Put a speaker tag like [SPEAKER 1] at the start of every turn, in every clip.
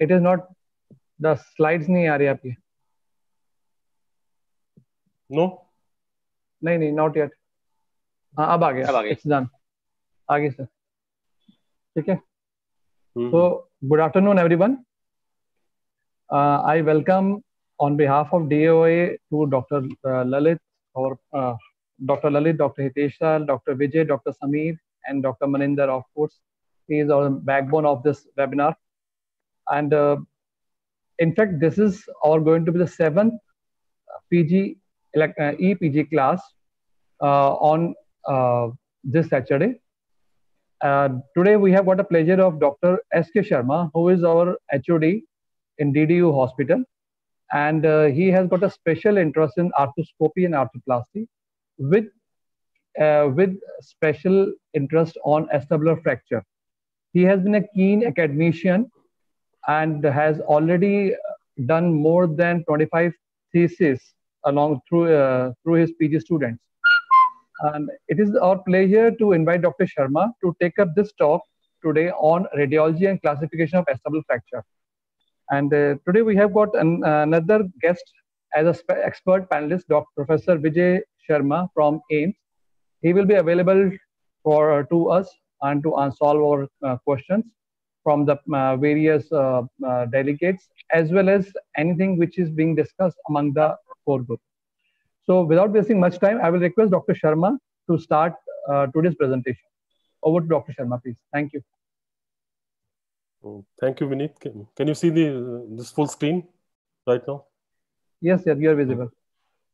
[SPEAKER 1] It is not the slides नहीं आ रही आपकी।
[SPEAKER 2] No no?
[SPEAKER 1] नहीं नहीं नॉट येट हाँ अब आ गया।
[SPEAKER 3] अब आ गया।
[SPEAKER 1] आ गया सर ठीक है? तो good afternoon everyone I welcome on behalf of D O A to doctor Lalit और doctor Lalit doctor Hitesh sir doctor Vijay doctor Sameer and doctor Maninder of course is our backbone of this webinar And uh, in fact, this is our going to be the seventh PG, elect- uh, EPG class uh, on uh, this Saturday. Uh, today we have got the pleasure of Dr. S.K. Sharma, who is our HOD in DDU Hospital. And he has got a special interest in arthroscopy and arthroplasty with, uh, with special interest on acetabular fracture. He has been a keen academician and has already done more than 25 theses along through, uh, through his PG students. And it is our pleasure to invite Dr. Sharma to take up this talk today on radiology and classification of acetabular fracture. And uh, today we have got an, another guest as a spe- expert panelist, Dr. Professor Vijay Sharma from AIIMS. He will be available for to us and to uh, solve our uh, questions from the uh, various uh, uh, delegates, as well as anything which is being discussed among the core group. So without wasting much time, I will request Dr. Sharma to start uh, today's presentation. Over to Dr. Sharma, please. Thank you.
[SPEAKER 2] Oh, Thank you, Vineet. Can, can you see the this full screen right now?
[SPEAKER 1] Yes, sir, you are visible.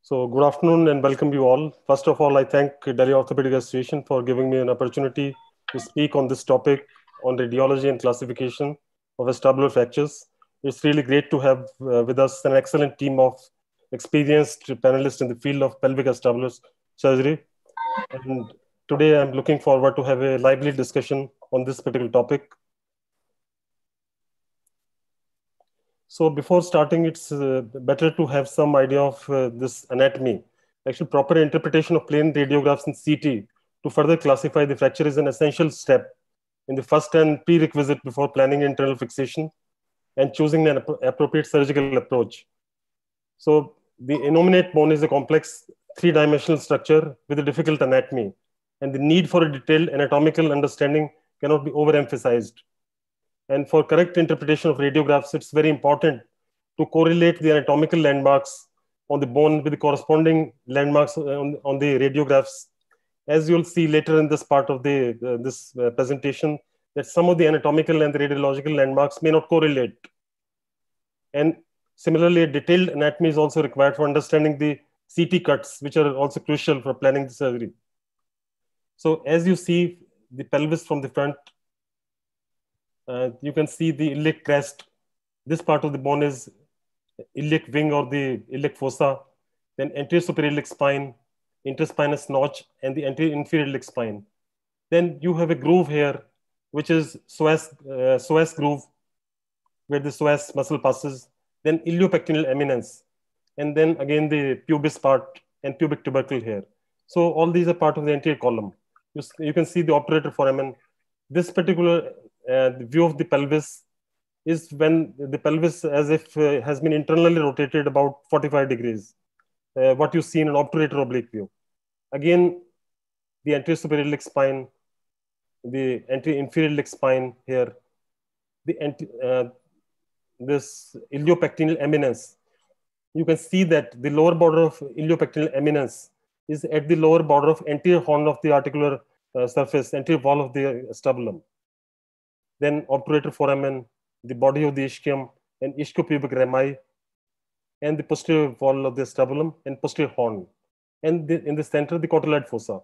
[SPEAKER 2] So, good afternoon and welcome you all. First of all, I thank Delhi Orthopedic Association for giving me an opportunity to speak on this topic on radiology and classification of acetabular fractures. It's really great to have uh, with us an excellent team of experienced panelists in the field of pelvic acetabular surgery. And today I'm looking forward to have a lively discussion on this particular topic. So before starting, it's uh, better to have some idea of uh, this anatomy. Actually, proper interpretation of plain radiographs in CT to further classify the fracture is an essential step in the first and prerequisite before planning internal fixation and choosing an appro- appropriate surgical approach. So the innominate bone is a complex three-dimensional structure with a difficult anatomy, and the need for a detailed anatomical understanding cannot be overemphasized. And for correct interpretation of radiographs, it's very important to correlate the anatomical landmarks on the bone with the corresponding landmarks uh, on, on the radiographs. As you'll see later in this part of the uh, this uh, presentation, that some of the anatomical and the radiological landmarks may not correlate. And similarly, a detailed anatomy is also required for understanding the CT cuts, which are also crucial for planning the surgery. So as you see the pelvis from the front, uh, you can see the iliac crest. This part of the bone is iliac wing or the iliac fossa, then anterior superior iliac spine, interspinous notch, and the anterior inferior iliac spine. Then you have a groove here, which is psoas, uh, psoas groove, where the psoas muscle passes, then iliopectineal eminence, and then again the pubis part and pubic tubercle here. So all these are part of the anterior column. You, you can see the obturator foramen. This particular uh, view of the pelvis is when the pelvis as if uh, has been internally rotated about 45 degrees. Uh, what you see in an obturator oblique view. Again, the anterior spine, the anterior inferior spine here, the anti, uh, this iliopectineal eminence. You can see that the lower border of iliopectineal eminence is at the lower border of anterior horn of the articular uh, surface, anterior wall of the sternum. Then obturator foramen, the body of the ischium, and ischiopubic rami, and the posterior wall of the sternum and posterior horn. And the, in the center, the cotyloid fossa.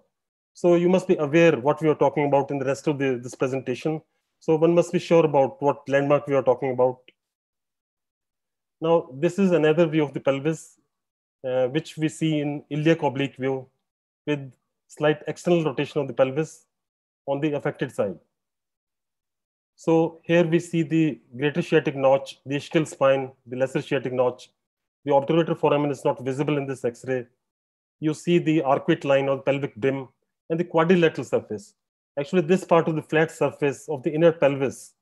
[SPEAKER 2] So you must be aware what we are talking about in the rest of the, this presentation. So one must be sure about what landmark we are talking about. Now, this is another view of the pelvis, uh, which we see in iliac oblique view with slight external rotation of the pelvis on the affected side. So here we see the greater sciatic notch, the ischial spine, the lesser sciatic notch. The obturator foramen is not visible in this X-ray. You see the arcuate line or pelvic brim and the quadrilateral surface. Actually, this part of the flat surface of the inner pelvis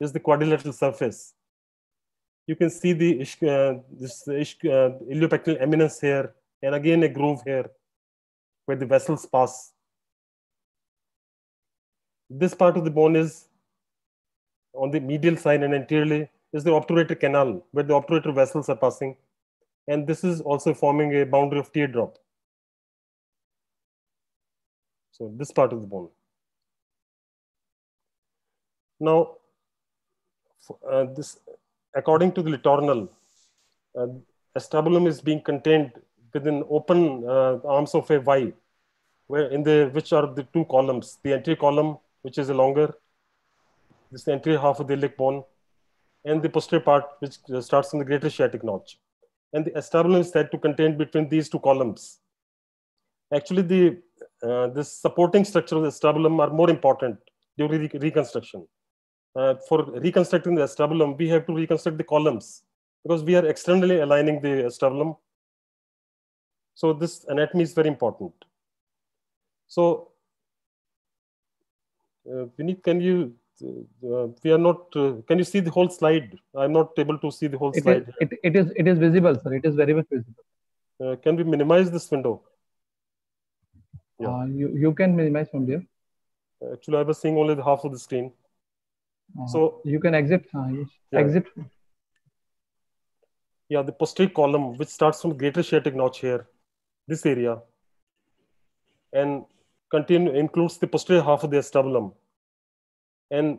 [SPEAKER 2] is the quadrilateral surface. You can see the uh, this uh, iliopectineal eminence here, and again a groove here where the vessels pass. This part of the bone is on the medial side and anteriorly is the obturator canal where the obturator vessels are passing. And this is also forming a boundary of teardrop. So this part of the bone. Now, uh, this, according to the Letournel, uh, acetabulum is being contained within open uh, arms of a Y, where in the which are the two columns, the anterior column, which is a longer, this anterior half of the iliac bone, and the posterior part, which starts in the greater sciatic notch. And the acetabulum is said to contain between these two columns. Actually, the uh, supporting structure of the acetabulum are more important during the reconstruction. Uh, for reconstructing the acetabulum, we have to reconstruct the columns because we are externally aligning the acetabulum. So this anatomy is very important. So, uh, Vineet, can you uh, we are not uh, can you see the whole slide? I'm not able to see the whole
[SPEAKER 1] it
[SPEAKER 2] slide
[SPEAKER 1] is, it, it is it is visible sir. It is very much visible.
[SPEAKER 2] Uh, can we minimize this window?
[SPEAKER 1] Yeah. Uh, you you can minimize from there.
[SPEAKER 2] Actually i was seeing only the half of the screen. Uh, so
[SPEAKER 1] you can exit yes. yeah. exit.
[SPEAKER 2] Yeah the posterior column which starts from greater sciatic notch here this area and continue includes the posterior half of the acetabulum and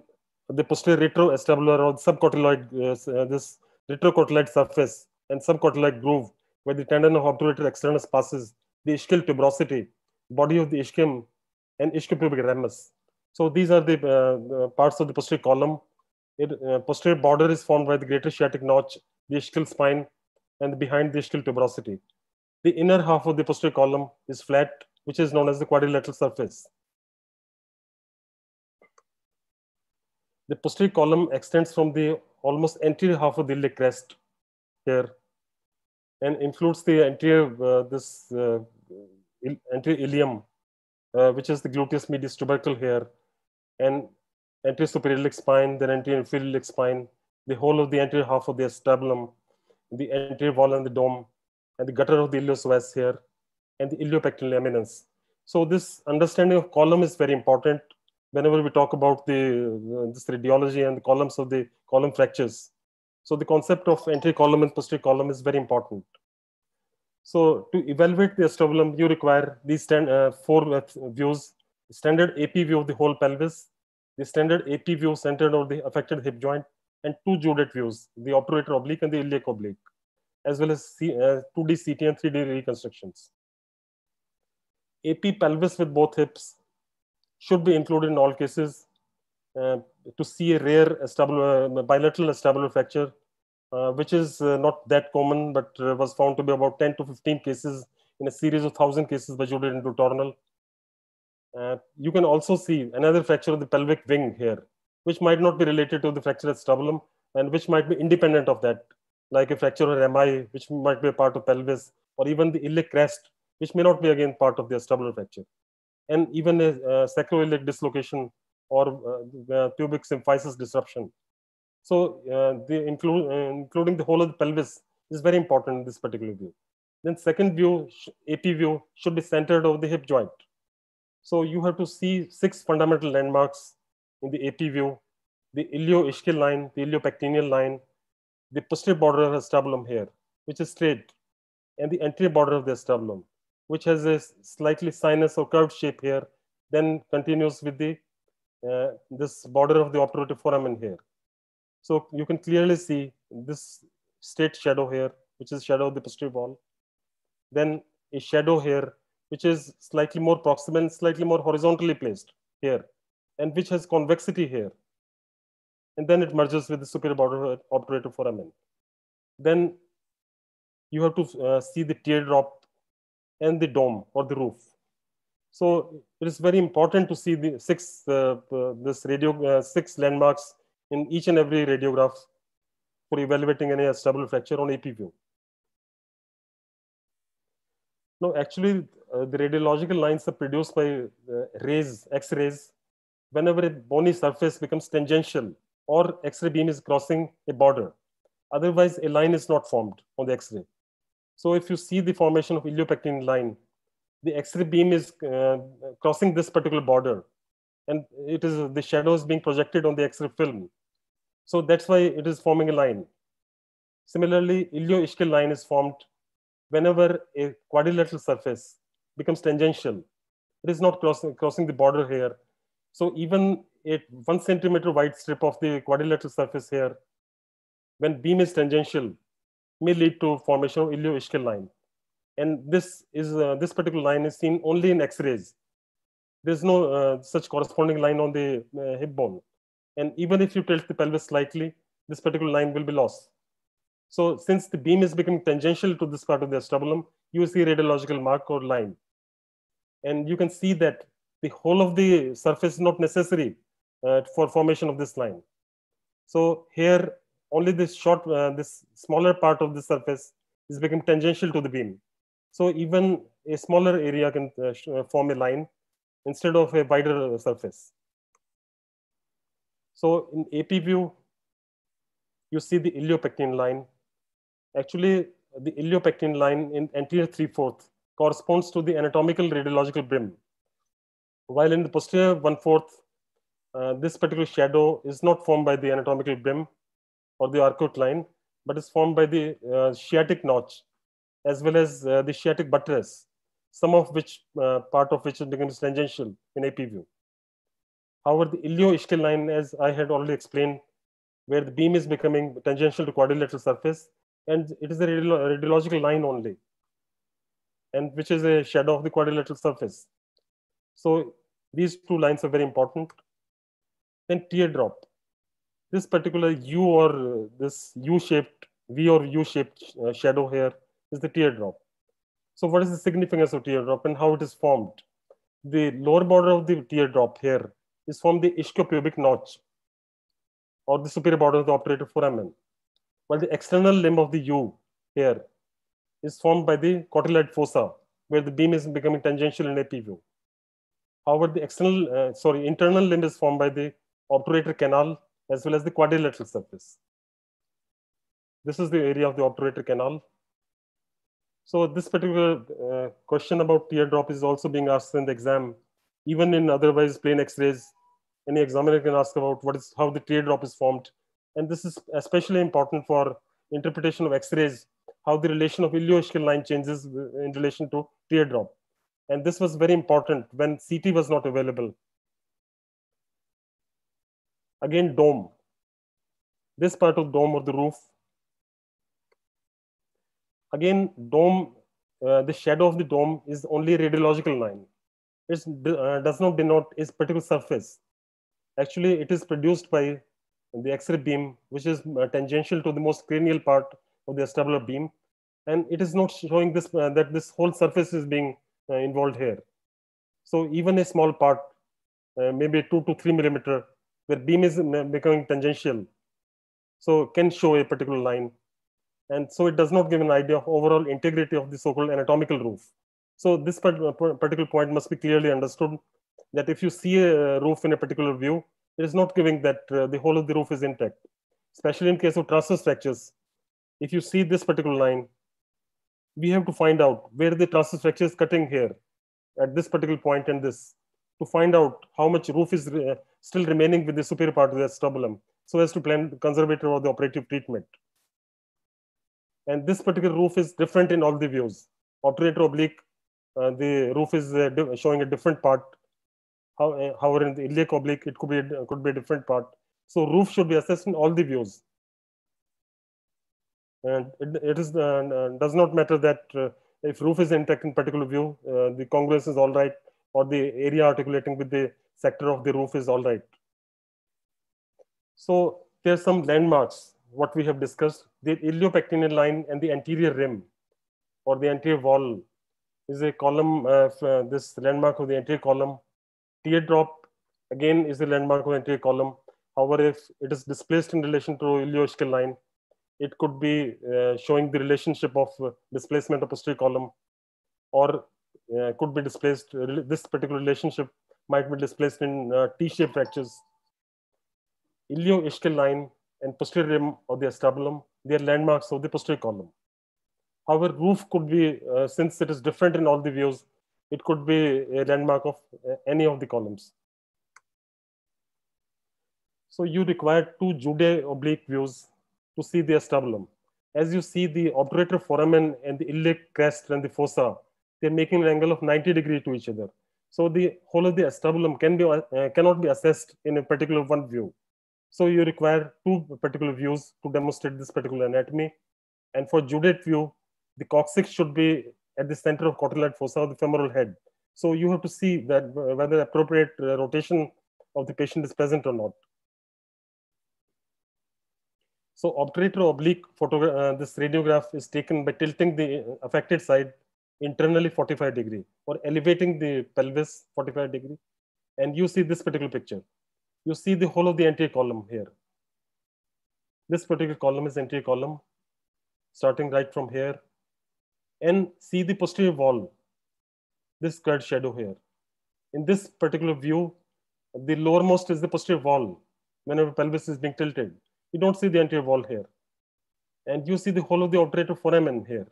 [SPEAKER 2] the posterior retroacetabular or subcotyloid, uh, uh, this retrocotyloid surface and subcotyloid groove where the tendon of obturator externus passes, the ischial tuberosity, body of the ischium, and ischiopubic ramus. So these are the uh, parts of the posterior column. It, uh, posterior border is formed by the greater sciatic notch, the ischial spine, and behind the ischial tuberosity. The inner half of the posterior column is flat, which is known as the quadrilateral surface. The posterior column extends from the almost anterior half of the iliac crest here and includes the anterior, uh, this uh, anterior ilium, uh, which is the gluteus medius tubercle here, and anterior superior iliac spine, then anterior inferior iliac spine, the whole of the anterior half of the acetabulum, the anterior wall and the dome, and the gutter of the iliopsoas here, and the iliopectineal eminence. So this understanding of column is very important whenever we talk about the uh, this radiology and the columns of the column fractures. So the concept of anterior column and posterior column is very important. So to evaluate the acetabulum, you require these ten, uh, four uh, views, standard AP view of the whole pelvis, the standard AP view centered on the affected hip joint, and two Judet views, the obturator oblique and the iliac oblique, as well as C, uh, 2D CT and 3D reconstructions. AP pelvis with both hips should be included in all cases uh, to see a rare acetabular, bilateral acetabular fracture, uh, which is uh, not that common, but uh, was found to be about 10 to 15 cases in a series of 1,000 cases by Judet and Uh, you can also see another fracture of the pelvic wing here, which might not be related to the fracture at acetabulum and which might be independent of that, like a fracture of MI, which might be a part of pelvis, or even the iliac crest, which may not be again part of the acetabular fracture and even a, sacroiliac dislocation or uh, pubic symphysis disruption. So uh, the include, uh, including the whole of the pelvis is very important in this particular view. Then second view, AP view, should be centered over the hip joint. So you have to see six fundamental landmarks in the AP view, the ilioischial line, the iliopectineal line, the posterior border of the acetabulum here, which is straight, and the anterior border of the acetabulum which has a slightly sinus or curved shape here, then continues with the uh, this border of the obturator foramen here. So you can clearly see this straight shadow here, which is shadow of the posterior wall. Then a shadow here, which is slightly more proximal slightly more horizontally placed here, and which has convexity here. And then it merges with the superior border of obturator foramen. Then you have to uh, see the teardrop and the dome or the roof. So it is very important to see the six uh, this radio uh, six landmarks in each and every radiograph for evaluating any acetabular fracture on AP view. No, actually, uh, the radiological lines are produced by uh, rays, X-rays. Whenever a bony surface becomes tangential or X-ray beam is crossing a border, Otherwise, a line is not formed on the X-ray. So if you see the formation of iliopectineal line, the X-ray beam is uh, crossing this particular border and it is the shadows being projected on the X-ray film. So that's why it is forming a line. Similarly, ilioischial line is formed whenever a quadrilateral surface becomes tangential. It is not crossing, crossing the border here. So even a one centimeter wide strip of the quadrilateral surface here, when beam is tangential, may lead to formation of ilioischial line. And this is uh, this particular line is seen only in X-rays. There's no uh, such corresponding line on the uh, hip bone. And even if you tilt the pelvis slightly, this particular line will be lost. So since the beam is becoming tangential to this part of the acetabulum, you see radiological mark or line. And you can see that the whole of the surface is not necessary uh, for formation of this line. So here, only this short, uh, this smaller part of the surface is becoming tangential to the beam. So even a smaller area can uh, uh form a line instead of a wider surface. So in AP view, you see the iliopectineal line. Actually, the iliopectineal line in anterior three-fourth corresponds to the anatomical radiological brim. While in the posterior one-fourth, uh, this particular shadow is not formed by the anatomical brim or the arcuate line, but is formed by the uh, sciatic notch, as well as uh, the sciatic buttress, some of which uh, part of which becomes tangential in AP view. However, the ilioischial line, as I had already explained, where the beam is becoming tangential to quadrilateral surface, and it is a radiological line only, and which is a shadow of the quadrilateral surface. So these two lines are very important. Then teardrop. This particular U or this U-shaped, V or U-shaped uh, shadow here is the teardrop. So what is the significance of teardrop and how it is formed? The lower border of the teardrop here is from the ischiopubic notch or the superior border of the obturator foramen, while the external limb of the U here is formed by the cotyloid fossa, where the beam is becoming tangential in AP view. However, the external, uh, sorry, internal limb is formed by the obturator canal as well as the quadrilateral surface. This is the area of the obturator canal. So this particular uh, question about teardrop is also being asked in the exam even in otherwise plain X-rays, any examiner can ask about what is how the teardrop is formed. And this is especially important for interpretation of X-rays, how the relation of ilioischial line changes in relation to teardrop. And this was very important when CT was not available. Again, dome. This part of dome or the roof. Again, dome, uh, the shadow of the dome is only radiological line it uh, does not denote its particular surface. Actually, it is produced by the X-ray beam, which is uh, tangential to the most cranial part of the acetabular beam. And it is not showing this uh, that this whole surface is being uh, involved here. So even a small part, uh, maybe two to three millimeter, where beam is becoming tangential, so can show a particular line. And so it does not give an idea of overall integrity of the so-called anatomical roof. So this uh, particular point must be clearly understood that if you see a roof in a particular view, it is not giving that uh, the whole of the roof is intact, especially in case of transverse fractures. If you see this particular line, we have to find out where the transverse fracture is cutting here at this particular point and this to find out how much roof is uh, still remaining with the superior part of the acetabulum so as to plan conservative or the operative treatment. And this particular roof is different in all the views. Obturator oblique uh, the roof is uh, showing a different part. How, uh, however, in the iliac oblique, it could be a, could be a different part. So roof should be assessed in all the views. And it, it is does not matter that if roof is intact in particular view, the congruence is all right, or the area articulating with the sector of the roof is all right. So there are some landmarks, what we have discussed, the iliopectineal line and the anterior rim or the anterior wall is a column, uh, uh, this landmark of the anterior column. Teardrop, again, is the landmark of the anterior column. However, if it is displaced in relation to ilioischial line, it could be uh, showing the relationship of uh, displacement of posterior column or uh, could be displaced. this particular relationship might be displaced in T-shaped fractures. Ilioischial line and posterior rim of the acetabulum, they are landmarks of the posterior column. However, roof could be, uh, since it is different in all the views, it could be a landmark of uh, any of the columns. So you require two Judet oblique views to see the acetabulum. As you see the obturator foramen and the iliac crest and the fossa, they're making an angle of 90 degree to each other. So the whole of the acetabulum can be, uh, cannot be assessed in a particular one view. So you require two particular views to demonstrate this particular anatomy. And for Judet view, the coccyx should be at the center of cotyloid fossa of the femoral head. So you have to see that uh, whether appropriate uh, rotation of the patient is present or not. So obturator oblique photograph, uh, this radiograph is taken by tilting the affected side internally 45 degree or elevating the pelvis 45 degree. And you see this particular picture. You see the whole of the anterior column here. This particular column is anterior column, starting right from here and see the posterior wall, this curved shadow here. In this particular view, the lowermost is the posterior wall whenever pelvis is being tilted. You don't see the anterior wall here. And you see the whole of the obturator foramen here.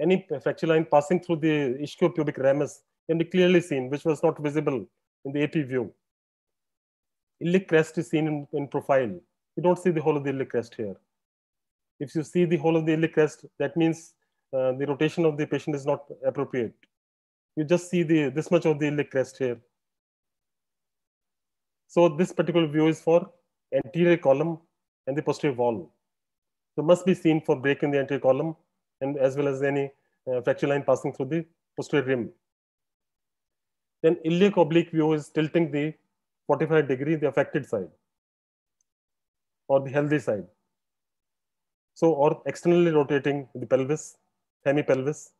[SPEAKER 2] Any fracture line passing through the ischiopubic ramus can be clearly seen, which was not visible in the AP view. Iliac crest is seen in, in profile. You don't see the whole of the iliac crest here. If you see the whole of the iliac crest, that means uh, the rotation of the patient is not appropriate. You just see the this much of the iliac crest here. So this particular view is for anterior column and the posterior wall. So must be seen for break in the anterior column and as well as any uh, fracture line passing through the posterior rim. Then iliac oblique view is tilting the 45 degree the affected side or the healthy side. So or externally rotating the pelvis hemipelvis.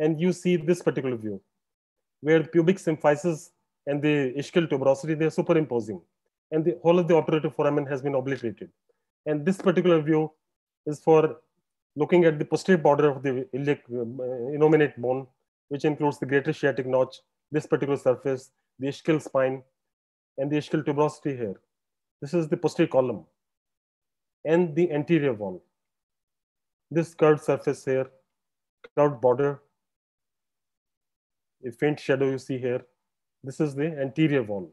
[SPEAKER 2] And you see this particular view where the pubic symphysis and the ischial tuberosity, they're superimposing. And the whole of the obturator foramen has been obliterated. And this particular view is for looking at the posterior border of the iliac uh, innominate bone, which includes the greater sciatic notch, this particular surface, the ischial spine, and the ischial tuberosity here. This is the posterior column and the anterior wall. This curved surface here curved border, a faint shadow you see here. This is the anterior wall.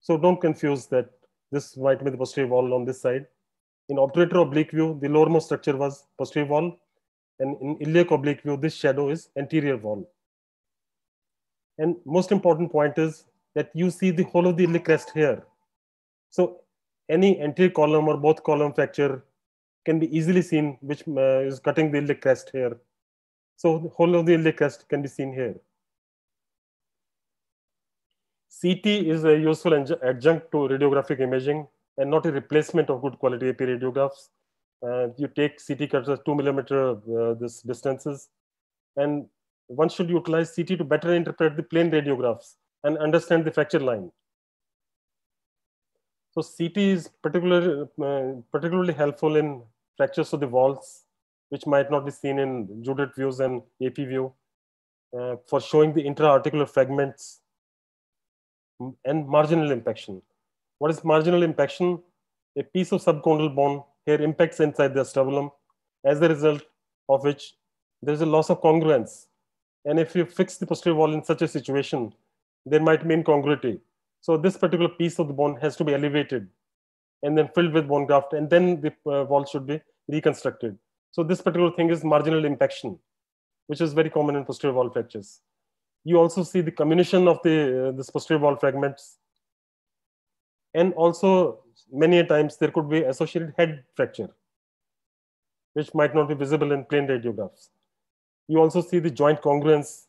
[SPEAKER 2] So don't confuse that this might be the posterior wall on this side. In obturator oblique view, the lowermost structure was posterior wall. And in iliac oblique view, this shadow is anterior wall. And most important point is that you see the whole of the iliac crest here. So any anterior column or both column fracture can be easily seen, which uh, is cutting the iliac crest here. So the whole of the iliac crest can be seen here. CT is a useful adjunct to radiographic imaging and not a replacement of good quality AP radiographs. Uh, you take CT cuts at two millimeter uh, this distances, and one should utilize CT to better interpret the plain radiographs and understand the fracture line. So CT is particularly uh, particularly helpful in fractures of the walls, which might not be seen in Judet views and AP view, uh, for showing the intra-articular fragments and marginal impaction. What is marginal impaction? A piece of subchondral bone here impacts inside the acetabulum, as a result of which there is a loss of congruence. And if you fix the posterior wall in such a situation, there might be incongruity. So this particular piece of the bone has to be elevated and then filled with bone graft, and then the uh, wall should be reconstructed. So this particular thing is marginal impaction, which is very common in posterior wall fractures. You also see the comminution of the uh, this posterior wall fragments. And also many times there could be associated head fracture, which might not be visible in plain radiographs. You also see the joint congruence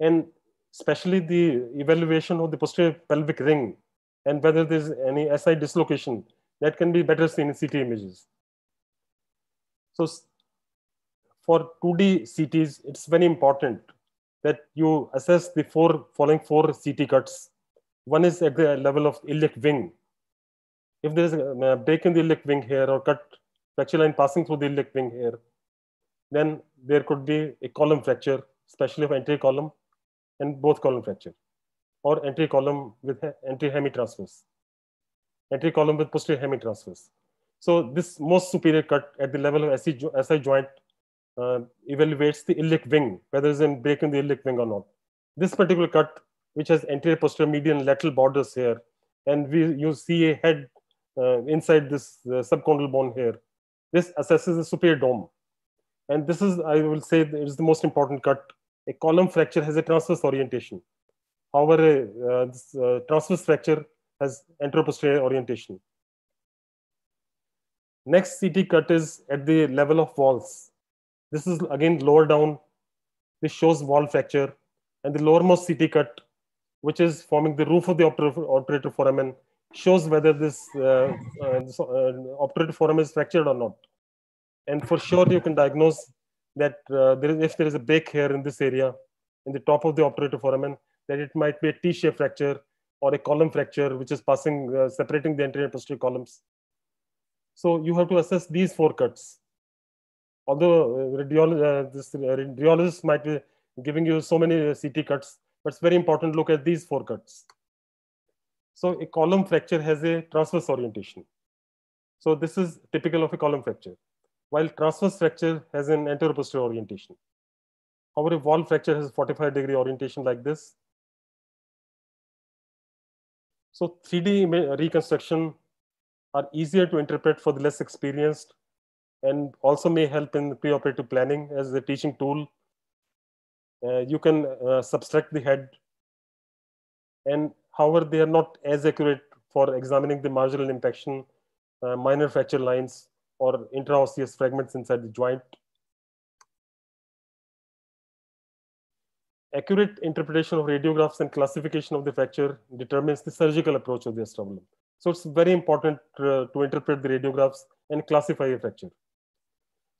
[SPEAKER 2] and especially the evaluation of the posterior pelvic ring and whether there's any SI dislocation that can be better seen in CT images. So for 2D CTs, it's very important that you assess the four following four CT cuts. One is at the level of iliac wing. If there is a break in the iliac wing here or cut fracture line passing through the iliac wing here, then there could be a column fracture, especially of anterior column and both column fracture, or anterior column with anterior hemitransverse, anterior column with posterior hemitransverse. So this most superior cut at the level of SI, SI joint uh, evaluates the iliac wing, whether there's a break in the iliac wing or not. This particular cut, which has anterior, posterior, median, lateral borders here, and we you see a head uh, inside this uh, subchondral bone here. This assesses the superior dome. And this is, I will say, is the most important cut. A column fracture has a transverse orientation. However, uh, this uh, transverse fracture has anteroposterior orientation. Next CT cut is at the level of walls. This is again lower down. This shows wall fracture. And the lowermost CT cut, which is forming the roof of the obturator foramen, shows whether this, uh, uh, this uh, obturator foramen is fractured or not. And for sure, you can diagnose that uh, there is, if there is a break here in this area, in the top of the obturator foramen, that it might be a T-shaped fracture or a column fracture, which is passing, uh, separating the anterior posterior columns. So you have to assess these four cuts. Although uh, radiolo uh, this radiologist might be giving you so many CT cuts, but it's very important to look at these four cuts. So a column fracture has a transverse orientation. So this is typical of a column fracture, while transverse fracture has an anteroposterior orientation. However, a wall fracture has a 45 degree orientation like this. So 3D reconstruction are easier to interpret for the less experienced and also may help in preoperative planning as a teaching tool. Uh, you can uh, subtract the head and however they are not as accurate for examining the marginal impaction, uh, minor fracture lines or intraosseous fragments inside the joint. accurate interpretation of radiographs and classification of the fracture determines the surgical approach of the acetabulum. So it's very important uh, to interpret the radiographs and classify a fracture.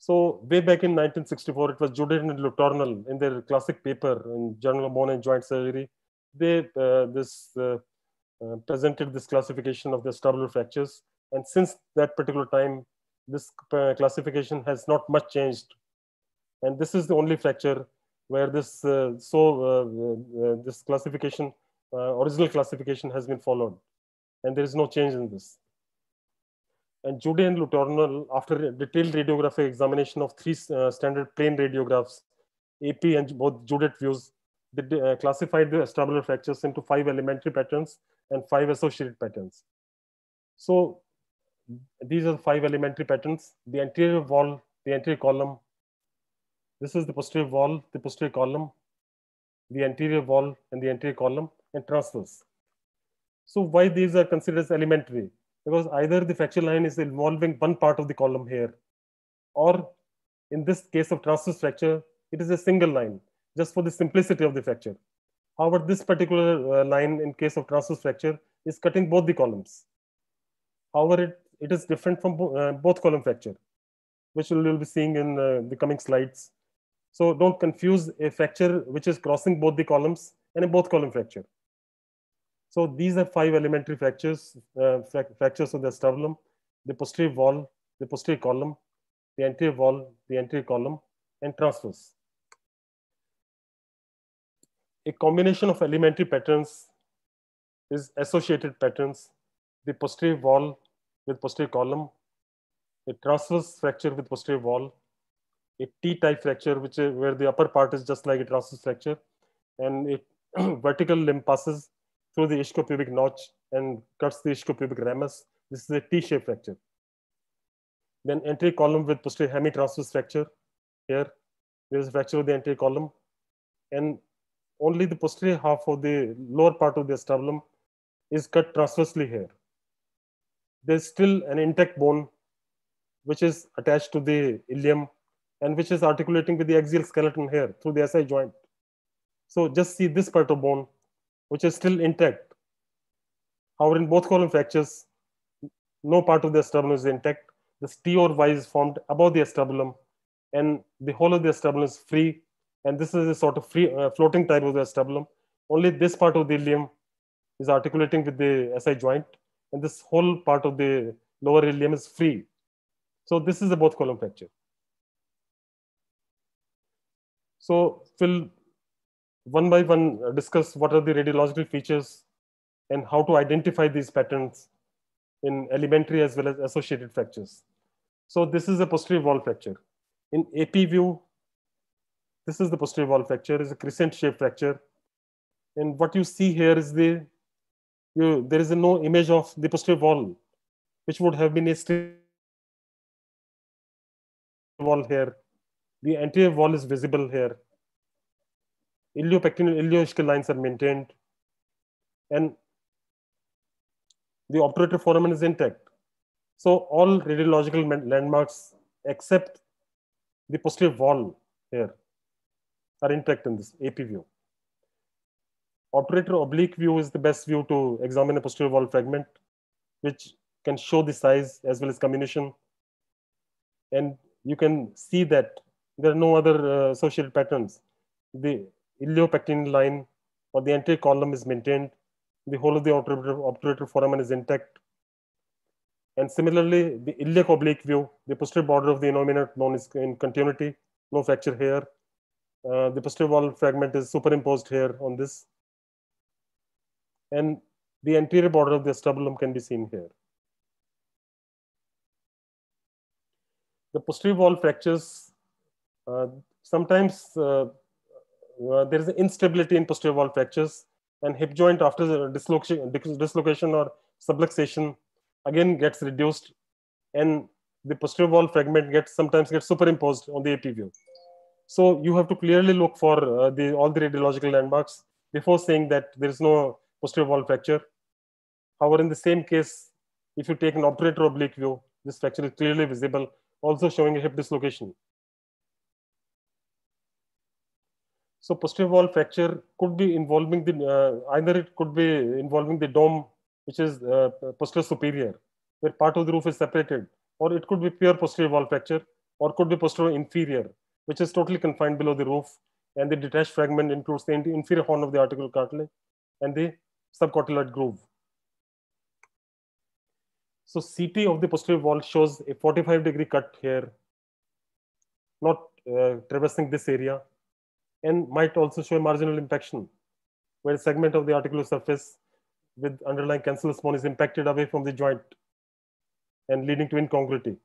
[SPEAKER 2] So way back in 1964, it was Judet and Letournel in their classic paper in Journal of Bone and Joint Surgery. They uh, this uh, uh presented this classification of the acetabular fractures, and since that particular time, this uh, classification has not much changed. And this is the only fracture where this uh, so uh, this classification original classification has been followed and there is no change in this and Judet and Letournel, after detailed radiographic examination of three uh, standard plain radiographs, AP and both Judet views, they uh, classified the acetabular fractures into five elementary patterns and five associated patterns. So these are five elementary patterns. The anterior wall, the anterior column, this is the posterior wall, the posterior column, the anterior wall, and the anterior column, and transverse. So why these are considered as elementary? Because either the fracture line is involving one part of the column here, or in this case of transverse fracture, it is a single line, just for the simplicity of the fracture. However, this particular uh, line in case of transverse fracture is cutting both the columns. However, it, it is different from bo uh, both column fracture, which we will be seeing in uh, the coming slides. So don't confuse a fracture which is crossing both the columns and a both column fracture. So these are five elementary fractures, uh, fractures of the acetabulum, the posterior wall, the posterior column, the anterior wall, the anterior column, and transverse. A combination of elementary patterns is associated patterns, the posterior wall with posterior column, a transverse fracture with posterior wall, a T-type fracture, which is where the upper part is just like a transverse fracture, and a vertical limb passes through the ischiopubic notch and cuts the ischiopubic ramus. This is a T-shaped fracture. Then anterior column with posterior hemitransverse fracture. Here, there is a fracture of the anterior column, and only the posterior half of the lower part of the acetabulum is cut transversely here. There's still an intact bone which is attached to the ilium and which is articulating with the axial skeleton here through the SI joint. So just see this part of bone, which is still intact. However, in both column fractures, no part of the acetabulum is intact. This T or Y is formed above the acetabulum, and the whole of the acetabulum is free. And this is a sort of free uh, floating type of the acetabulum. Only this part of the ilium is articulating with the SI joint, and this whole part of the lower ilium is free. So this is a both column fracture. So we'll one by one uh, discuss what are the radiological features and how to identify these patterns in elementary as well as associated fractures. So this is a posterior wall fracture. In AP view, this is the posterior wall fracture, is a crescent shaped fracture. And what you see here is the, you, there is no image of the posterior wall, which would have been a straight wall here. The anterior wall is visible here. Iliopectineal ilioischial lines are maintained. And the obturator foramen is intact. So all radiological landmarks except the posterior wall here are intact in this AP view. Obturator oblique view is the best view to examine a posterior wall fragment, which can show the size as well as comminution. And you can see that there are no other uh, associated patterns. The iliopectineal line or the anterior column is maintained. The whole of the obturator, foramen is intact. And similarly, the iliac oblique view, the posterior border of the innominate bone is in continuity, no fracture here. Uh, the posterior wall fragment is superimposed here on this. And the anterior border of the acetabulum can be seen here. The posterior wall fractures, uh, sometimes uh, uh, there is an instability in posterior wall fractures and hip joint after the dislocation, dislocation or subluxation again gets reduced and the posterior wall fragment gets sometimes gets superimposed on the AP view. So you have to clearly look for uh, the, all the radiological landmarks before saying that there is no posterior wall fracture. However, in the same case, if you take an obturator oblique view, this fracture is clearly visible, also showing a hip dislocation. So posterior wall fracture could be involving the, uh, either it could be involving the dome, which is uh, posterior superior, where part of the roof is separated, or it could be pure posterior wall fracture, or could be posterior inferior, which is totally confined below the roof. And the detached fragment includes the inferior horn of the articular cartilage and the subcotyloid groove. So CT of the posterior wall shows a 45 degree cut here, not uh, traversing this area and might also show a marginal impaction where a segment of the articular surface with underlying cancellous bone is impacted away from the joint and leading to incongruity.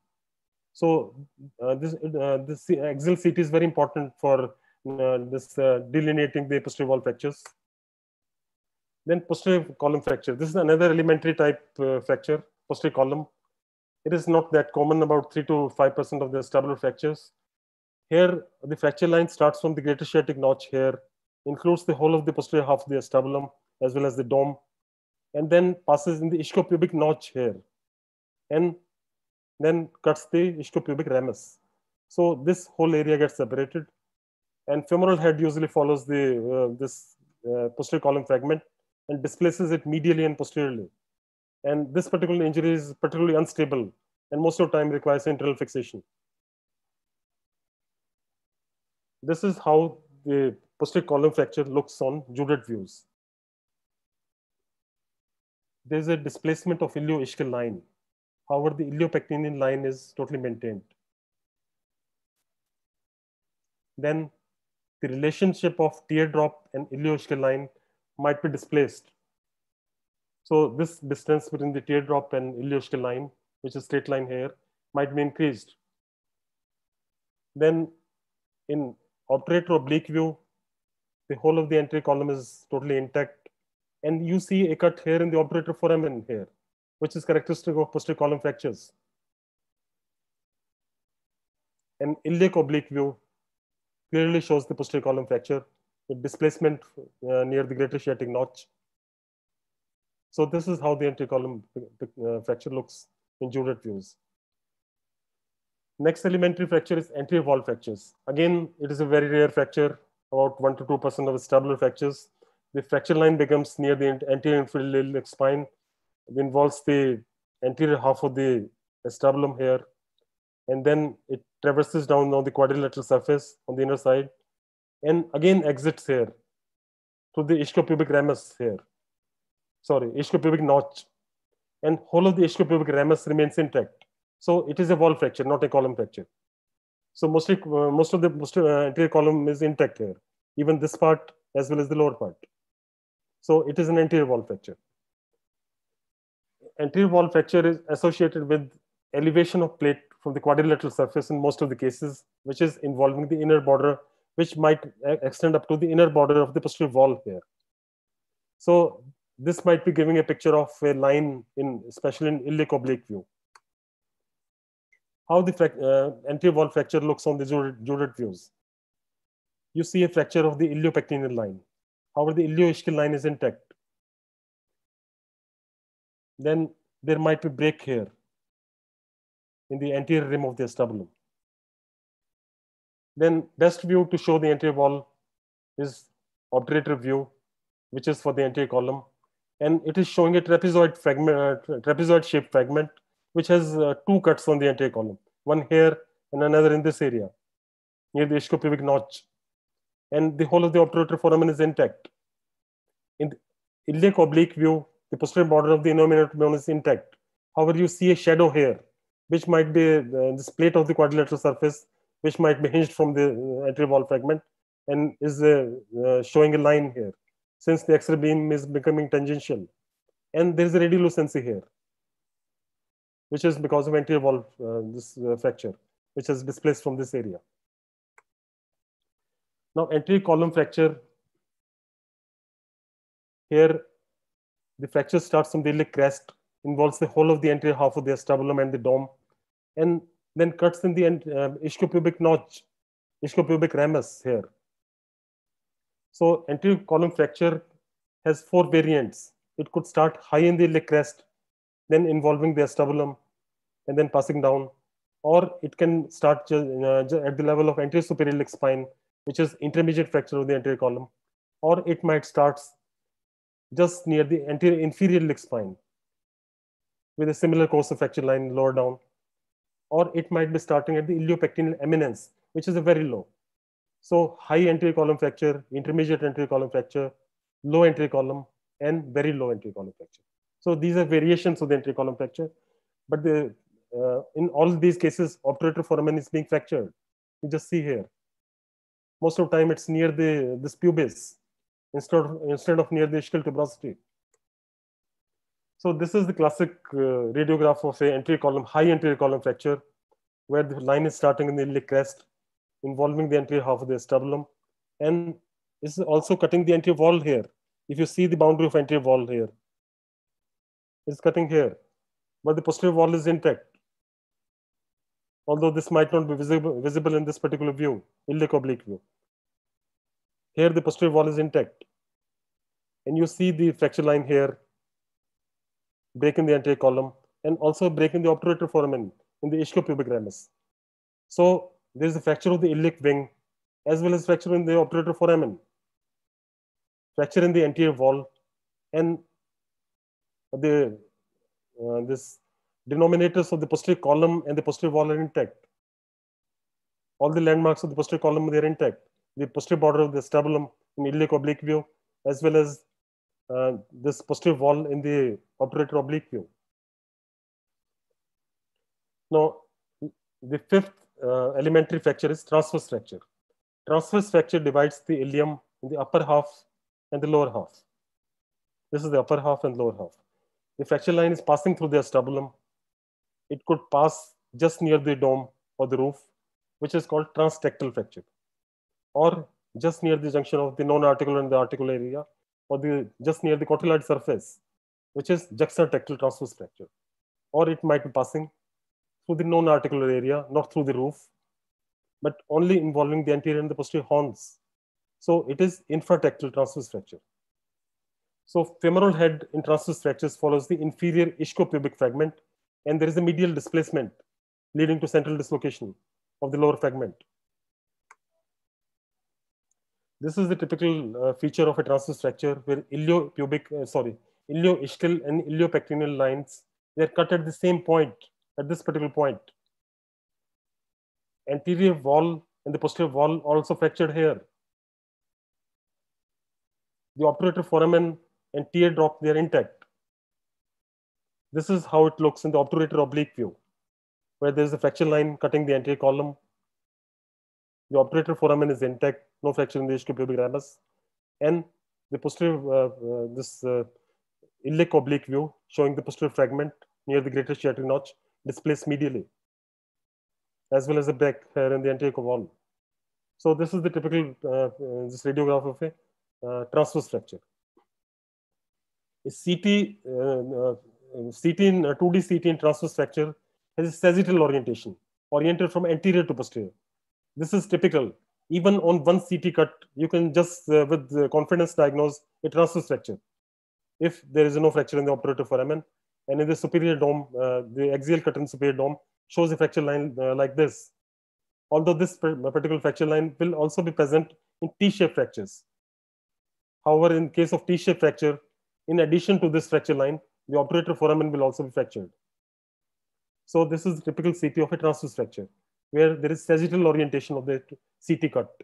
[SPEAKER 2] So uh, this, uh, this axial CT is very important for uh, this uh, delineating the posterior wall fractures. Then posterior column fracture. This is another elementary type uh, fracture, posterior column. It is not that common, about 3 to 5% of the acetabular fractures. Here, the fracture line starts from the greater sciatic notch here, includes the whole of the posterior half of the acetabulum as well as the dome, and then passes in the ischiopubic notch here, and then cuts the ischiopubic ramus. So this whole area gets separated, and femoral head usually follows the uh, this uh, posterior column fragment and displaces it medially and posteriorly. And this particular injury is particularly unstable, and most of the time requires internal fixation. This is how the posterior column fracture looks on Judet views. There's a displacement of ilioischial line. However, the iliopectineal line is totally maintained. Then the relationship of teardrop and ilioischial line might be displaced. So this distance between the teardrop and ilioischial line, which is straight line here, might be increased. Then in obturator oblique view, the whole of the anterior column is totally intact. And you see a cut here in the obturator foramen here, which is characteristic of posterior column fractures. An iliac oblique view clearly shows the posterior column fracture with displacement uh, near the greater sciatic notch. So this is how the anterior column uh, fracture looks in Judet views. Next elementary fracture is anterior wall fractures. Again, it is a very rare fracture, about 1 to 2% of the acetabular fractures. The fracture line becomes near the anterior inferior iliac spine. It involves the anterior half of the acetabulum here. And then it traverses down on the quadrilateral surface on the inner side. And again exits here to the ischiopubic ramus here. Sorry, ischiopubic notch. And whole of the ischiopubic ramus remains intact. So it is a wall fracture, not a column fracture. So mostly, uh, most of the most, uh, anterior column is intact here, even this part as well as the lower part. So it is an anterior wall fracture. anterior wall fracture is associated with elevation of plate from the quadrilateral surface in most of the cases, which is involving the inner border, which might extend up to the inner border of the posterior wall here. So this might be giving a picture of a line in, especially in iliac oblique view. How the uh, anterior wall fracture looks on the Judet views. You see a fracture of the iliopectineal line. However, the ilioischial line is intact. Then there might be break here in the anterior rim of the acetabular. Then best view to show the anterior wall is obturator view, which is for the anterior column. And it is showing a trapezoid fragment, uh, trapezoid shaped fragment, which has uh, two cuts on the anterior column, one here and another in this area near the ischiopubic notch. And the whole of the obturator foramen is intact. In the iliac oblique view, the posterior border of the innominate bone is intact. However, you see a shadow here which might be uh, this plate of the quadrilateral surface, which might be hinged from the uh, anterior wall fragment and is uh, showing a line here, since the X-ray beam is becoming tangential. And there is a radiolucency here, which is because of anterior wall this fracture, which is displaced from this area. Now, anterior column fracture, here the fracture starts from the iliac crest involves the whole of the anterior half of the acetabulum and the dome, and then cuts in the uh, ischiopubic notch, ischiopubic ramus here. So anterior column fracture has four variants. It could start high in the iliac crest, then involving the acetabulum, and then passing down. Or it can start uh, at the level of anterior superior spine, which is intermediate fracture of the anterior column. Or it might start just near the anterior inferior iliac spine, with a similar course of fracture line lower down. Or it might be starting at the iliopectineal eminence, which is a very low. So high anterior column fracture, intermediate anterior column fracture, low anterior column, and very low anterior column fracture. So these are variations of the anterior column fracture. But the, uh, in all these cases, obturator foramen is being fractured. You just see here. Most of the time, it's near the this pubis instead of, instead of near the ischial tuberosity. So this is the classic uh, radiograph of a anterior column, high anterior column fracture, where the line is starting in the iliac crest, involving the anterior half of the acetabulum, and is also cutting the anterior wall here. If you see the boundary of anterior wall here, it's cutting here, but the posterior wall is intact. Although this might not be visible, visible in this particular view, iliac oblique view. Here the posterior wall is intact. And you see the fracture line here break in the anterior column, and also break in the obturator foramen in the ischiopubic ramus. So there is a fracture of the iliac wing as well as fracture in the obturator foramen, fracture in the anterior wall, and the uh, this denominators of the posterior column and the posterior wall are intact. All the landmarks of the posterior column they are intact. The posterior border of the acetabulum in iliac oblique view, as well as uh, this posterior wall in the obturator oblique view. Now, the fifth uh, elementary fracture is transverse fracture. Transverse fracture divides the ilium in the upper half and the lower half. This is the upper half and lower half. The fracture line is passing through the acetabulum. It could pass just near the dome or the roof, which is called transtectal fracture, or just near the junction of the non-articular and the articular area, or the just near the cotyloid surface, which is juxtatectal transverse fracture. Or it might be passing through the non-articular area, not through the roof, but only involving the anterior and the posterior horns. So it is infratectal transverse fracture. So femoral head in transverse fractures follows the inferior ischiopubic fragment, and there is a medial displacement leading to central dislocation of the lower fragment. This is the typical uh, feature of a transverse fracture where iliopubic, uh, sorry, ilioischial and iliopectineal lines, they're cut at the same point, at this particular point. Anterior wall and the posterior wall also fractured here. The obturator foramen and teardrop, they are intact. This is how it looks in the obturator oblique view, where there's a fracture line cutting the anterior column. The obturator foramen is intact no fracture in the ischiopubic ramus. And the posterior, uh, uh, this uh, iliac oblique view showing the posterior fragment near the greater sciatic notch displaced medially, as well as the back here in the anterior wall. So this is the typical uh, uh, this radiograph of a uh, transverse fracture. CT, uh, uh, CT in 2D CT in transverse fracture has a sagittal orientation, oriented from anterior to posterior. This is typical. Even on one CT cut, you can just with confidence diagnose a transverse fracture if there is no fracture in the obturator foramen. And in the superior dome, uh, the axial cut in superior dome shows a fracture line uh, like this. Although this particular fracture line will also be present in T-shaped fractures. However, in case of T-shaped fracture, in addition to this fracture line, the obturator foramen will also be fractured. So this is the typical CT of a transverse fracture, where there is sagittal orientation of the CT cut,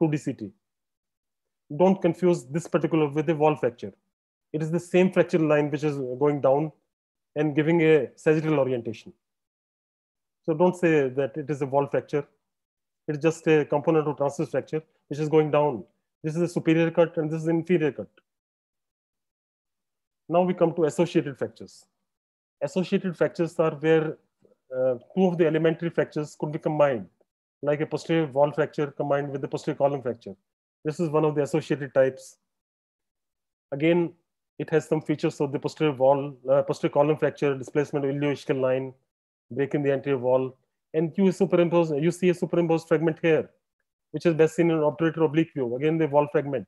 [SPEAKER 2] 2D CT. Don't confuse this particular with a wall fracture. It is the same fracture line which is going down and giving a sagittal orientation. So don't say that it is a wall fracture. It's just a component of transverse fracture which is going down. This is a superior cut and this is inferior cut. Now we come to associated fractures. Associated fractures are where uh, two of the elementary fractures could be combined, like a posterior wall fracture combined with the posterior column fracture. This is one of the associated types. Again, it has some features of the posterior wall, uh, posterior column fracture, displacement of ilioischial line, break in the anterior wall, and you superimpose, you see a superimposed fragment here, which is best seen in an obturator oblique view. Again, the wall fragment.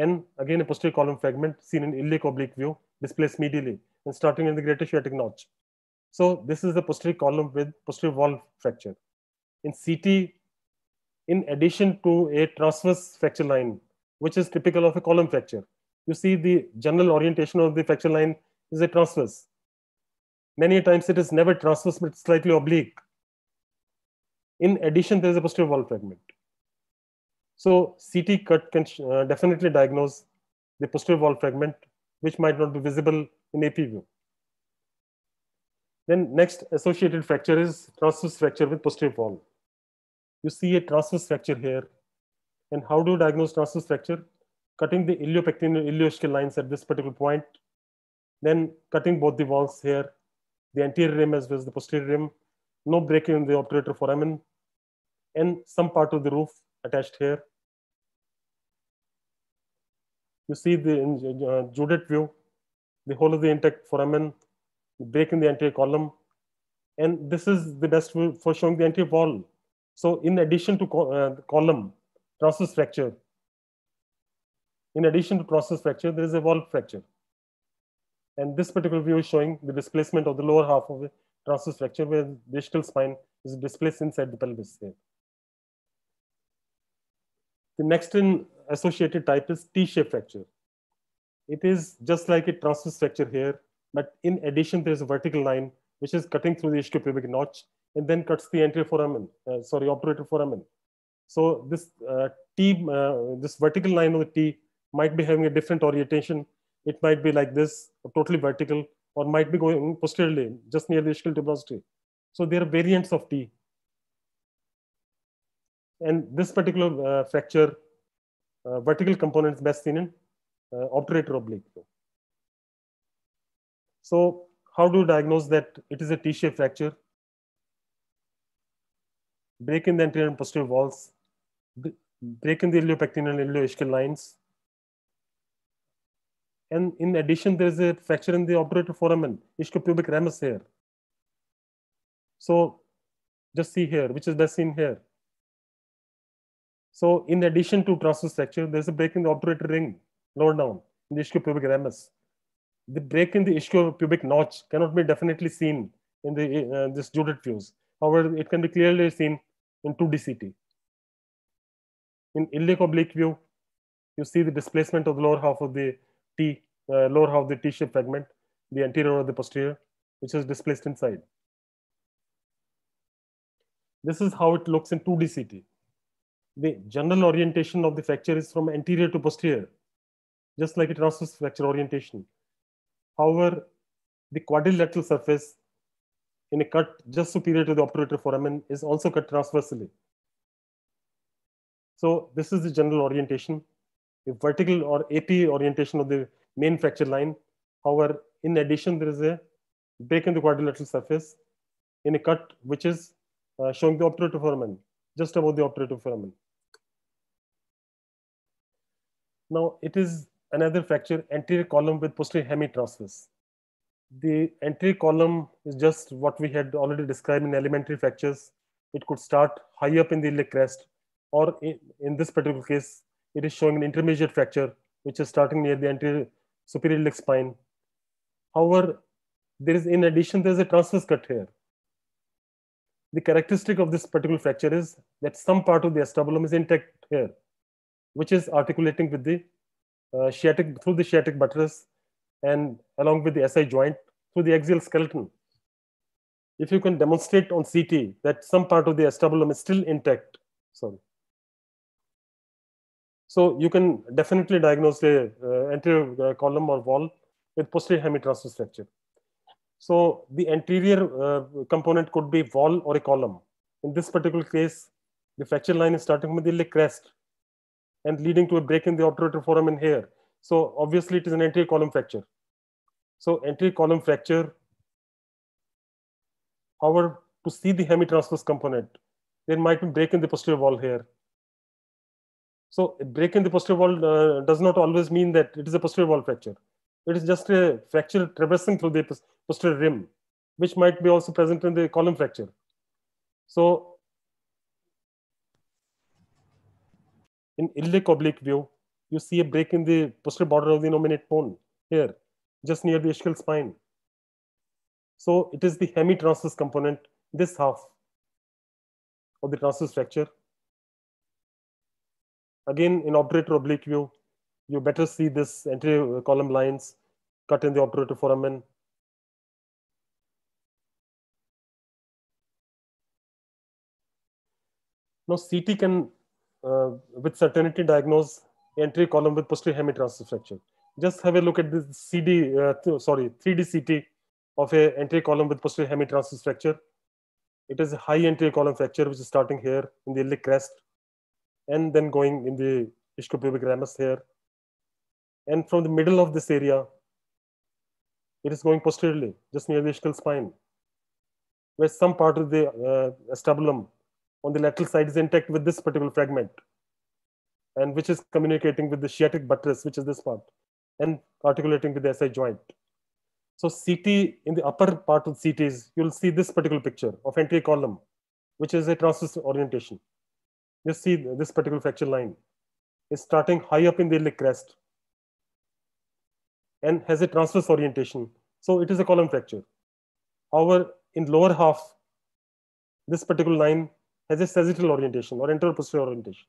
[SPEAKER 2] And again, a posterior column fragment seen in iliac oblique view, displaced medially and starting in the greater sciatic notch. So this is the posterior column with posterior wall fracture. In CT, in addition to a transverse fracture line, which is typical of a column fracture, you see the general orientation of the fracture line is a transverse. Many times it is never transverse, but slightly oblique. In addition, there is a posterior wall fragment. So CT cut can uh, definitely diagnose the posterior wall fragment, which might not be visible in AP view. Then next associated fracture is transverse fracture with posterior wall. You see a transverse fracture here. And how do you diagnose transverse fracture? Cutting the iliopectineal ilioischial lines at this particular point, then cutting both the walls here, the anterior rim as well as the posterior rim, no breaking in the obturator foramen, and some part of the roof attached here. You see the uh, Judet view, the whole of the intact foramen, break in the anterior column, and this is the best view for showing the anterior wall. So in addition to co uh, column, transverse fracture, in addition to transverse fracture, there is a wall fracture. And this particular view is showing the displacement of the lower half of the transverse fracture where the distal spine is displaced inside the pelvis here. The next in associated type is T-shaped fracture. It is just like a transverse fracture here, but in addition, there's a vertical line which is cutting through the ischiopubic notch and then cuts the anterior foramen, uh, sorry, obturator foramen. So this uh, T, uh, this vertical line of the T might be having a different orientation it might be like this, totally vertical, or might be going posteriorly, just near the ischial tuberosity. So there are variants of T. And this particular uh, fracture, vertical components best seen in uh, obturator oblique. So how do you diagnose that it is a T-shaped fracture? Break in the anterior and posterior walls, break in the iliopectineal and ilioischial lines, and in addition, there is a fracture in the obturator foramen, ischiopubic ramus here. So just see here, which is best seen here. So in addition to transverse fracture, there's a break in the obturator ring, lower down, in the ischiopubic ramus. The break in the ischiopubic notch cannot be definitely seen in the uh, this Judet views. However, it can be clearly seen in 2D CT. In iliac oblique view, you see the displacement of the lower half of the T, uh, lower half of the T-shaped fragment, the anterior or the posterior, which is displaced inside. This is how it looks in 2D CT. The general orientation of the fracture is from anterior to posterior, just like a transverse fracture orientation. However, the quadrilateral surface in a cut just superior to the obturator foramen is also cut transversely. So this is the general orientation. The vertical or AP orientation of the main fracture line. However, in addition, there is a break in the quadrilateral surface in a cut which is uh, showing the obturator foramen, just about the obturator foramen. Now, it is another fracture, anterior column with posterior hemitransverse. The anterior column is just what we had already described in elementary fractures. It could start high up in the iliac crest, or in, in this particular case, it is showing an intermediate fracture, which is starting near the anterior superior iliac spine. However, there is, in addition, there is a transverse cut here. The characteristic of this particular fracture is that some part of the acetabulum is intact here, which is articulating with the uh, sciatic through the sciatic buttress and along with the SI joint through the axial skeleton. If you can demonstrate on CT that some part of the acetabulum is still intact, sorry. So you can definitely diagnose the uh, anterior uh, column or wall with posterior hemitransverse fracture. So the anterior uh, component could be wall or a column. In this particular case, the fracture line is starting from the iliac crest and leading to a break in the obturator foramen here. So obviously it is an anterior column fracture. So anterior column fracture, however, to see the hemitransverse component, there might be break in the posterior wall here. So a break in the posterior wall uh, does not always mean that it is a posterior wall fracture. It is just a fracture traversing through the posterior rim, which might be also present in the column fracture. So in iliac oblique view, you see a break in the posterior border of the nominate bone here, just near the ischial spine. So it is the hemitransverse component, this half of the transverse fracture. Again, in obturator oblique view, you better see this anterior column lines cut in the obturator foramen. Now CT can, uh, with certainty, diagnose anterior column with posterior hemitransverse fracture. Just have a look at this CD, uh, sorry, 3D CT of a anterior column with posterior hemitransverse fracture. It is a high anterior column fracture, which is starting here in the iliac crest and then going in the ischiopubic ramus here. And from the middle of this area, it is going posteriorly, just near the ischial spine, where some part of the uh, acetabulum on the lateral side is intact with this particular fragment, and which is communicating with the sciatic buttress, which is this part, and articulating with the SI joint. So CT, in the upper part of CTs, you'll see this particular picture of anterior column, which is a transverse orientation. You see this particular fracture line is starting high up in the iliac crest and has a transverse orientation. So it is a column fracture. However, in lower half, this particular line has a sagittal orientation or anterior-posterior orientation,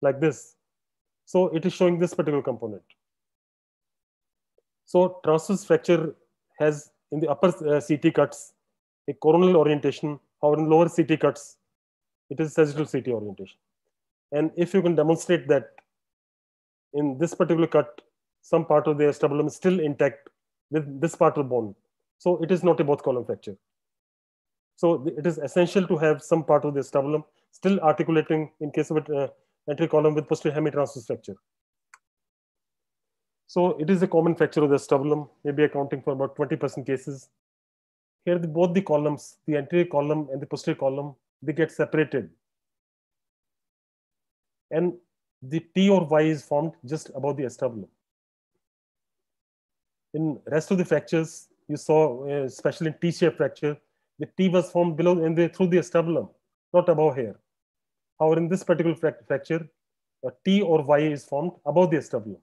[SPEAKER 2] like this. So it is showing this particular component. So transverse fracture has in the upper uh, CT cuts a coronal orientation. However, in lower CT cuts, it is sagittal CT orientation. And if you can demonstrate that in this particular cut, some part of the acetabulum is still intact with this part of the bone. So it is not a both column fracture. So it is essential to have some part of the acetabulum still articulating in case of an uh, anterior column with posterior hemitransverse fracture. So it is a common fracture of the acetabulum, maybe accounting for about 20% cases. Here, the, both the columns, the anterior column and the posterior column, they get separated. And the T or Y is formed just above the acetabulum in rest of the fractures, you saw, uh, especially in T-shaped fracture, the T was formed below and the, through the acetabulum, not above here. However, in this particular fracture, a T or Y is formed above the acetabulum.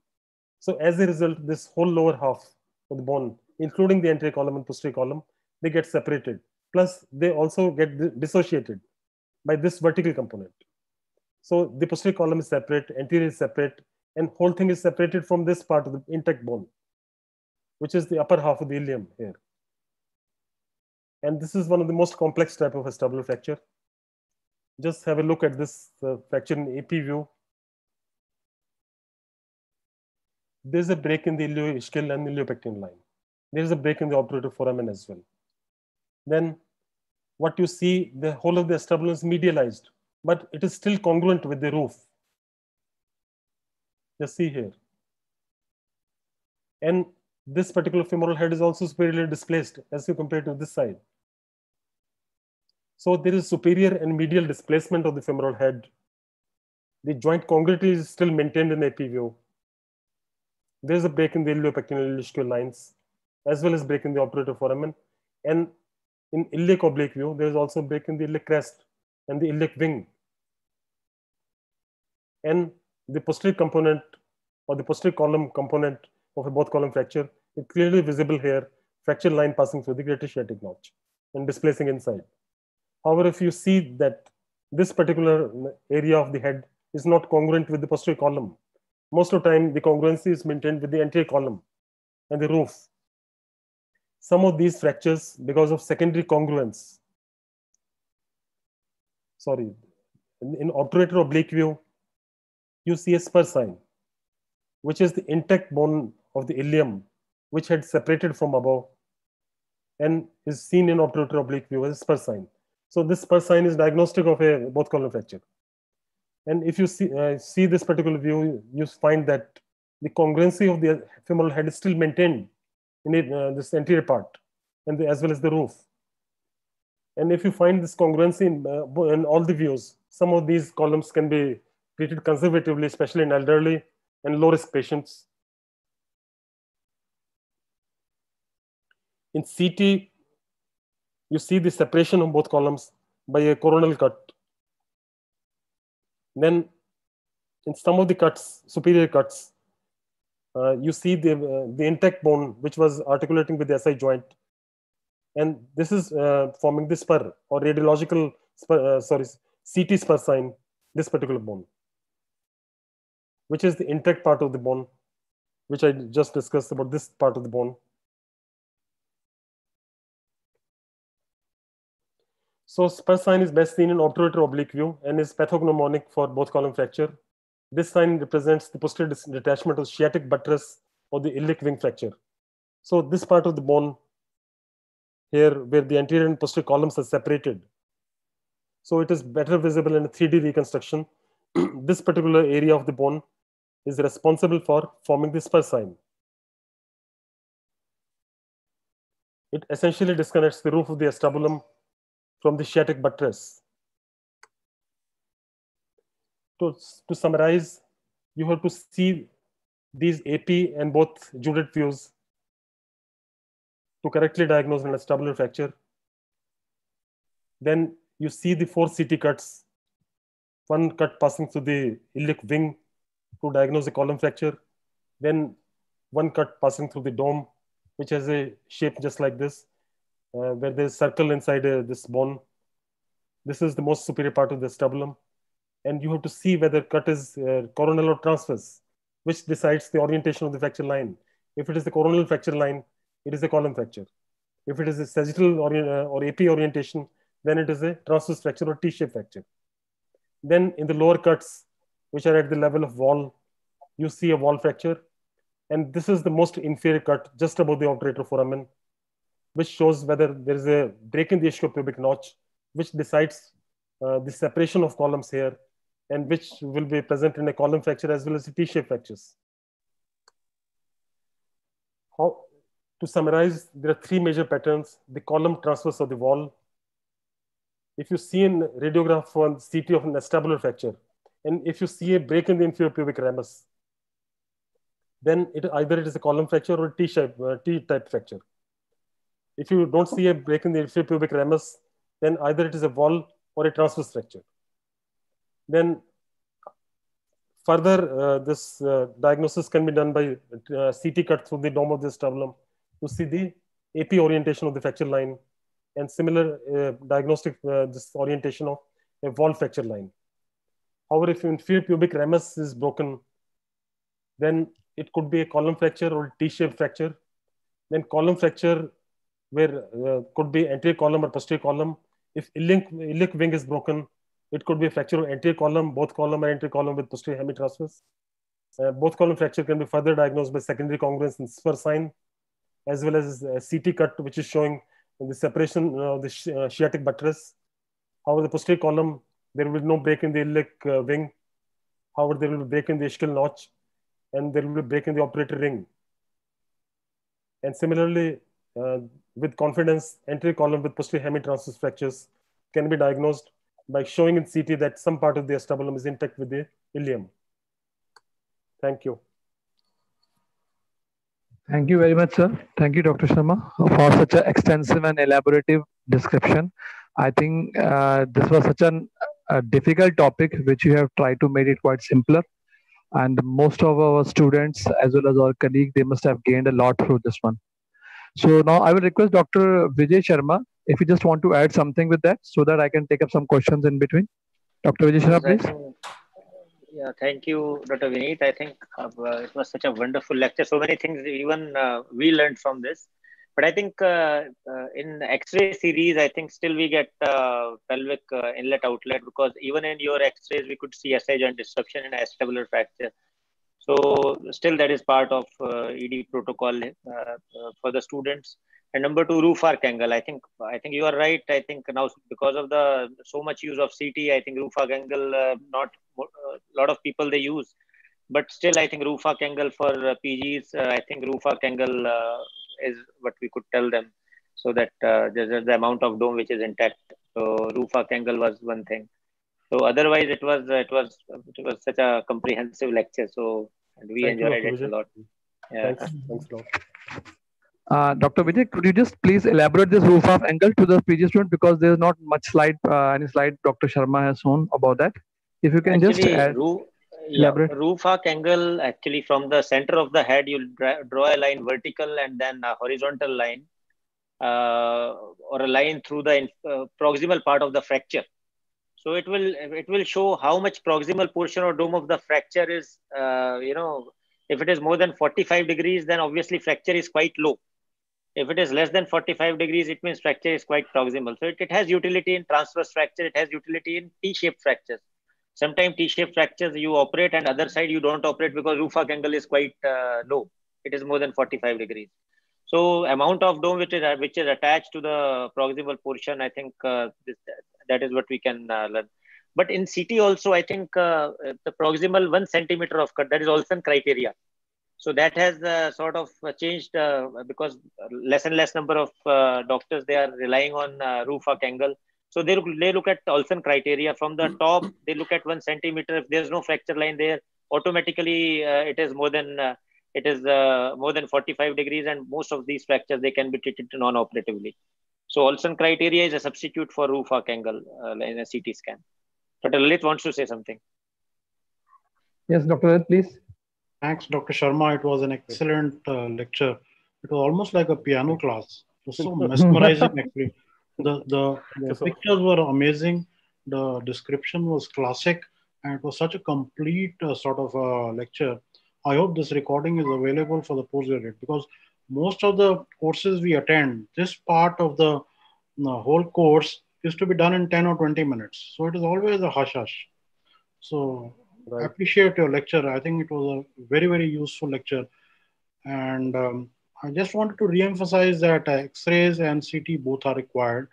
[SPEAKER 2] So as a result, this whole lower half of the bone, including the anterior column and posterior column, they get separated. Plus, they also get dissociated by this vertical component. So the posterior column is separate, anterior is separate, and whole thing is separated from this part of the intact bone which is the upper half of the ilium here. And this is one of the most complex type of acetabular fracture. Just have a look at this uh, fracture in AP view. There's a break in the ilioischial and iliopectineal line. There's a break in the obturator foramen as well. Then what you see, the whole of the acetabulum is medialized, but it is still congruent with the roof. Just see here And this particular femoral head is also superiorly displaced as you compare to this side. So there is superior and medial displacement of the femoral head. The joint congruity is still maintained in AP view. There's a break in the iliopectineal ischial lines, as well as break in the obturator foramen. And in iliac oblique view, there's also a break in the iliac crest and the iliac wing. And the posterior component or the posterior column component of a both column fracture is clearly visible here, fracture line passing through the greater sciatic notch and displacing inside. However, if you see that this particular area of the head is not congruent with the posterior column, most of the time the congruency is maintained with the anterior column and the roof. Some of these fractures, because of secondary congruence, sorry, in, in obturator oblique view, you see a spur sign, which is the intact bone of the ilium, which had separated from above and is seen in obturator oblique view as a spur sign. So this spur sign is diagnostic of a both column fracture. And if you see, uh, see this particular view, you find that the congruency of the femoral head is still maintained in it, uh, this anterior part and the, as well as the roof. And if you find this congruency in, uh, in all the views, some of these columns can be treated conservatively, especially in elderly and low risk patients. In CT, you see the separation of both columns by a coronal cut. Then in some of the cuts, superior cuts, uh, you see the, uh, the intact bone, which was articulating with the SI joint. And this is uh, forming the spur or radiological, spur, uh, sorry, CT spur sign, this particular bone, which is the intact part of the bone, which I just discussed about this part of the bone. So spur sign is best seen in obturator oblique view and is pathognomonic for both column fracture. This sign represents the posterior detachment of sciatic buttress or the iliac wing fracture. So this part of the bone here where the anterior and posterior columns are separated. So it is better visible in a 3D reconstruction. this particular area of the bone is responsible for forming the spur sign. It essentially disconnects the roof of the acetabulum from the sciatic buttress. To, to summarize, you have to see these AP and both Judet views to correctly diagnose an acetabular fracture. Then you see the four CT cuts, one cut passing through the iliac wing to diagnose a column fracture, then one cut passing through the dome, which has a shape just like this, uh, where there's circle inside uh, this bone. This is the most superior part of the acetabulum. And you have to see whether cut is uh, coronal or transverse, which decides the orientation of the fracture line. If it is the coronal fracture line, it is a column fracture. If it is a sagittal or, uh, or AP orientation, then it is a transverse fracture or T-shaped fracture. Then in the lower cuts, which are at the level of wall, you see a wall fracture. And this is the most inferior cut just above the obturator foramen which shows whether there is a break in the ischiopubic notch, which decides uh, the separation of columns here, and which will be present in a column fracture as well as T-shaped fractures. How, to summarize, there are three major patterns. The column transverse of the wall. If you see in radiograph on CT of an acetabular fracture, and if you see a break in the inferior pubic ramus, then it either it is a column fracture or a uh, T-type fracture. If you don't see a break in the inferior pubic ramus, then either it is a wall or a transverse fracture. Then further, uh, this uh, diagnosis can be done by uh, CT cut through the dome of this acetabulum to see the AP orientation of the fracture line and similar uh, diagnostic uh, this orientation of a wall fracture line. However, if inferior pubic ramus is broken, then it could be a column fracture or T-shaped fracture. Then column fracture where uh, could be anterior column or posterior column. If iliac, iliac wing is broken, it could be a fracture of anterior column, both column and anterior column with posterior hemitransverse. Uh, both column fracture can be further diagnosed by secondary congruence and spur sign, as well as a CT cut, which is showing the separation of the sciatic buttress. However, the posterior column, there will be no break in the iliac uh, wing. However, there will be break in the ischial notch, and there will be break in the obturator ring. And similarly, uh, with confidence, anterior column with posterior hemitransverse fractures can be diagnosed by showing in CT that some part of the acetabulum is intact with the ilium. Thank you.
[SPEAKER 1] Thank you very much, sir. Thank you, Dr. Sharma, for such an extensive and elaborative description. I think uh, this was such an, a difficult topic, which you have tried to make it quite simpler. And most of our students, as well as our colleagues, they must have gained a lot through this one. So now I will request Dr. Vijay Sharma, if you just want to add something with that, so that I can take up some questions in between. Dr. Vijay Sharma, please.
[SPEAKER 3] Yeah, thank you, Dr. Vineet. I think uh, it was such a wonderful lecture. So many things even uh, we learned from this. But I think uh, uh in X-ray series, I think still we get uh, pelvic uh, inlet outlet because even in your X-rays, we could see SI joint disruption and acetabular fracture. So still that is part of ED protocol for the students. And number two, roof arc angle. I think I think you are right. I think now because of the so much use of CT, I think roof arc angle not a uh, lot of people they use but still i think roof arc angle for uh, pgs uh, i think roof arc angle is what we could tell them so that there's the amount of dome which is intact so roof arc angle was one thing so otherwise it was it was it was such a comprehensive lecture so we Thank enjoyed you, it a lot
[SPEAKER 2] yeah. thanks, thanks a lot
[SPEAKER 1] uh, Dr. Vijay, could you just please elaborate this roof arc angle to the PG student because there's not much slide, uh, any slide Dr. Sharma has shown about that. If you can actually, just add,
[SPEAKER 3] roof, yeah, roof arc angle actually from the center of the head, you'll draw a line vertical and then a horizontal line uh, or a line through the uh, proximal part of the fracture. So it will it will show how much proximal portion or dome of the fracture is, uh, you know, if it is more than 45 degrees, then obviously fracture is quite low. If it is less than 45 degrees, it means fracture is quite proximal. So it, it has utility in transverse fracture. It has utility in T-shaped fractures. Sometimes T-shaped fractures you operate and other side you don't operate because roof angle is quite uh, low. It is more than 45 degrees. So amount of dome which is which is attached to the proximal portion, I think uh, this, that is what we can uh, learn. But in CT also, I think uh, the proximal one centimeter of cut that is also criteria. So that has uh, sort of changed uh, because less and less number of doctors they are relying on roof arc angle so they look, they look at Olson criteria from the top. They look at one centimeter. If there's no fracture line there, automatically uh, it is more than uh, it is uh, more than 45 degrees, and most of these fractures they can be treated non-operatively. So Olson criteria is a substitute for roof arc angle uh, in a CT scan. Dr. Lalit wants to say something.
[SPEAKER 1] Yes, Dr. Lalit, please.
[SPEAKER 4] Thanks, Dr. Sharma. It was an excellent uh, lecture. It was almost like a piano class. It was so mesmerizing, actually. The, the, the pictures were amazing. The description was classic, and it was such a complete uh, sort of uh, lecture. I hope this recording is available for the postgraduate because most of the courses we attend, this part of the, the whole course is to be done in 10 or 20 minutes. So it is always a hush hush. So right. I appreciate your lecture. I think it was a very, very useful lecture. And um, I just wanted to re-emphasize that uh, X-rays and CT both are required,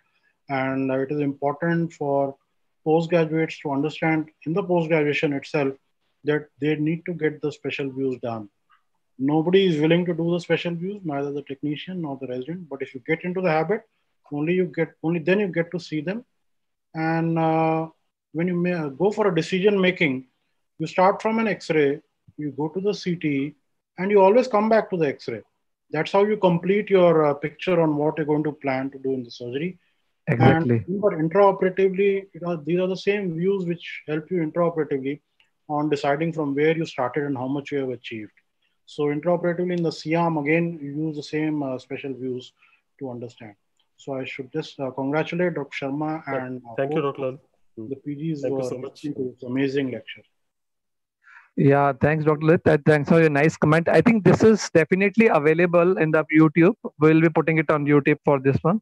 [SPEAKER 4] and uh, it is important for postgraduates to understand in the post-graduation itself that they need to get the special views done. Nobody is willing to do the special views, neither the technician nor the resident. But if you get into the habit, only you get only then you get to see them. And uh, when you may, go for a decision making, you start from an X-ray, you go to the CT, and you always come back to the X-ray that's how you complete your uh, picture on what you're going to plan to do in the surgery.
[SPEAKER 1] Exactly.
[SPEAKER 4] And intraoperatively, you know, these are the same views which help you intraoperatively on deciding from where you started and how much you have achieved. So intraoperatively in the C-arm, again, you use the same uh, special views to understand. So I should just uh, congratulate Dr. Sharma and
[SPEAKER 2] uh, thank you, Dr.
[SPEAKER 4] The PGs thank were so much. amazing lecture.
[SPEAKER 1] Yeah, thanks, Dr. Lit. Thanks for your nice comment. I think this is definitely available in the YouTube. We'll be putting it on YouTube for this one.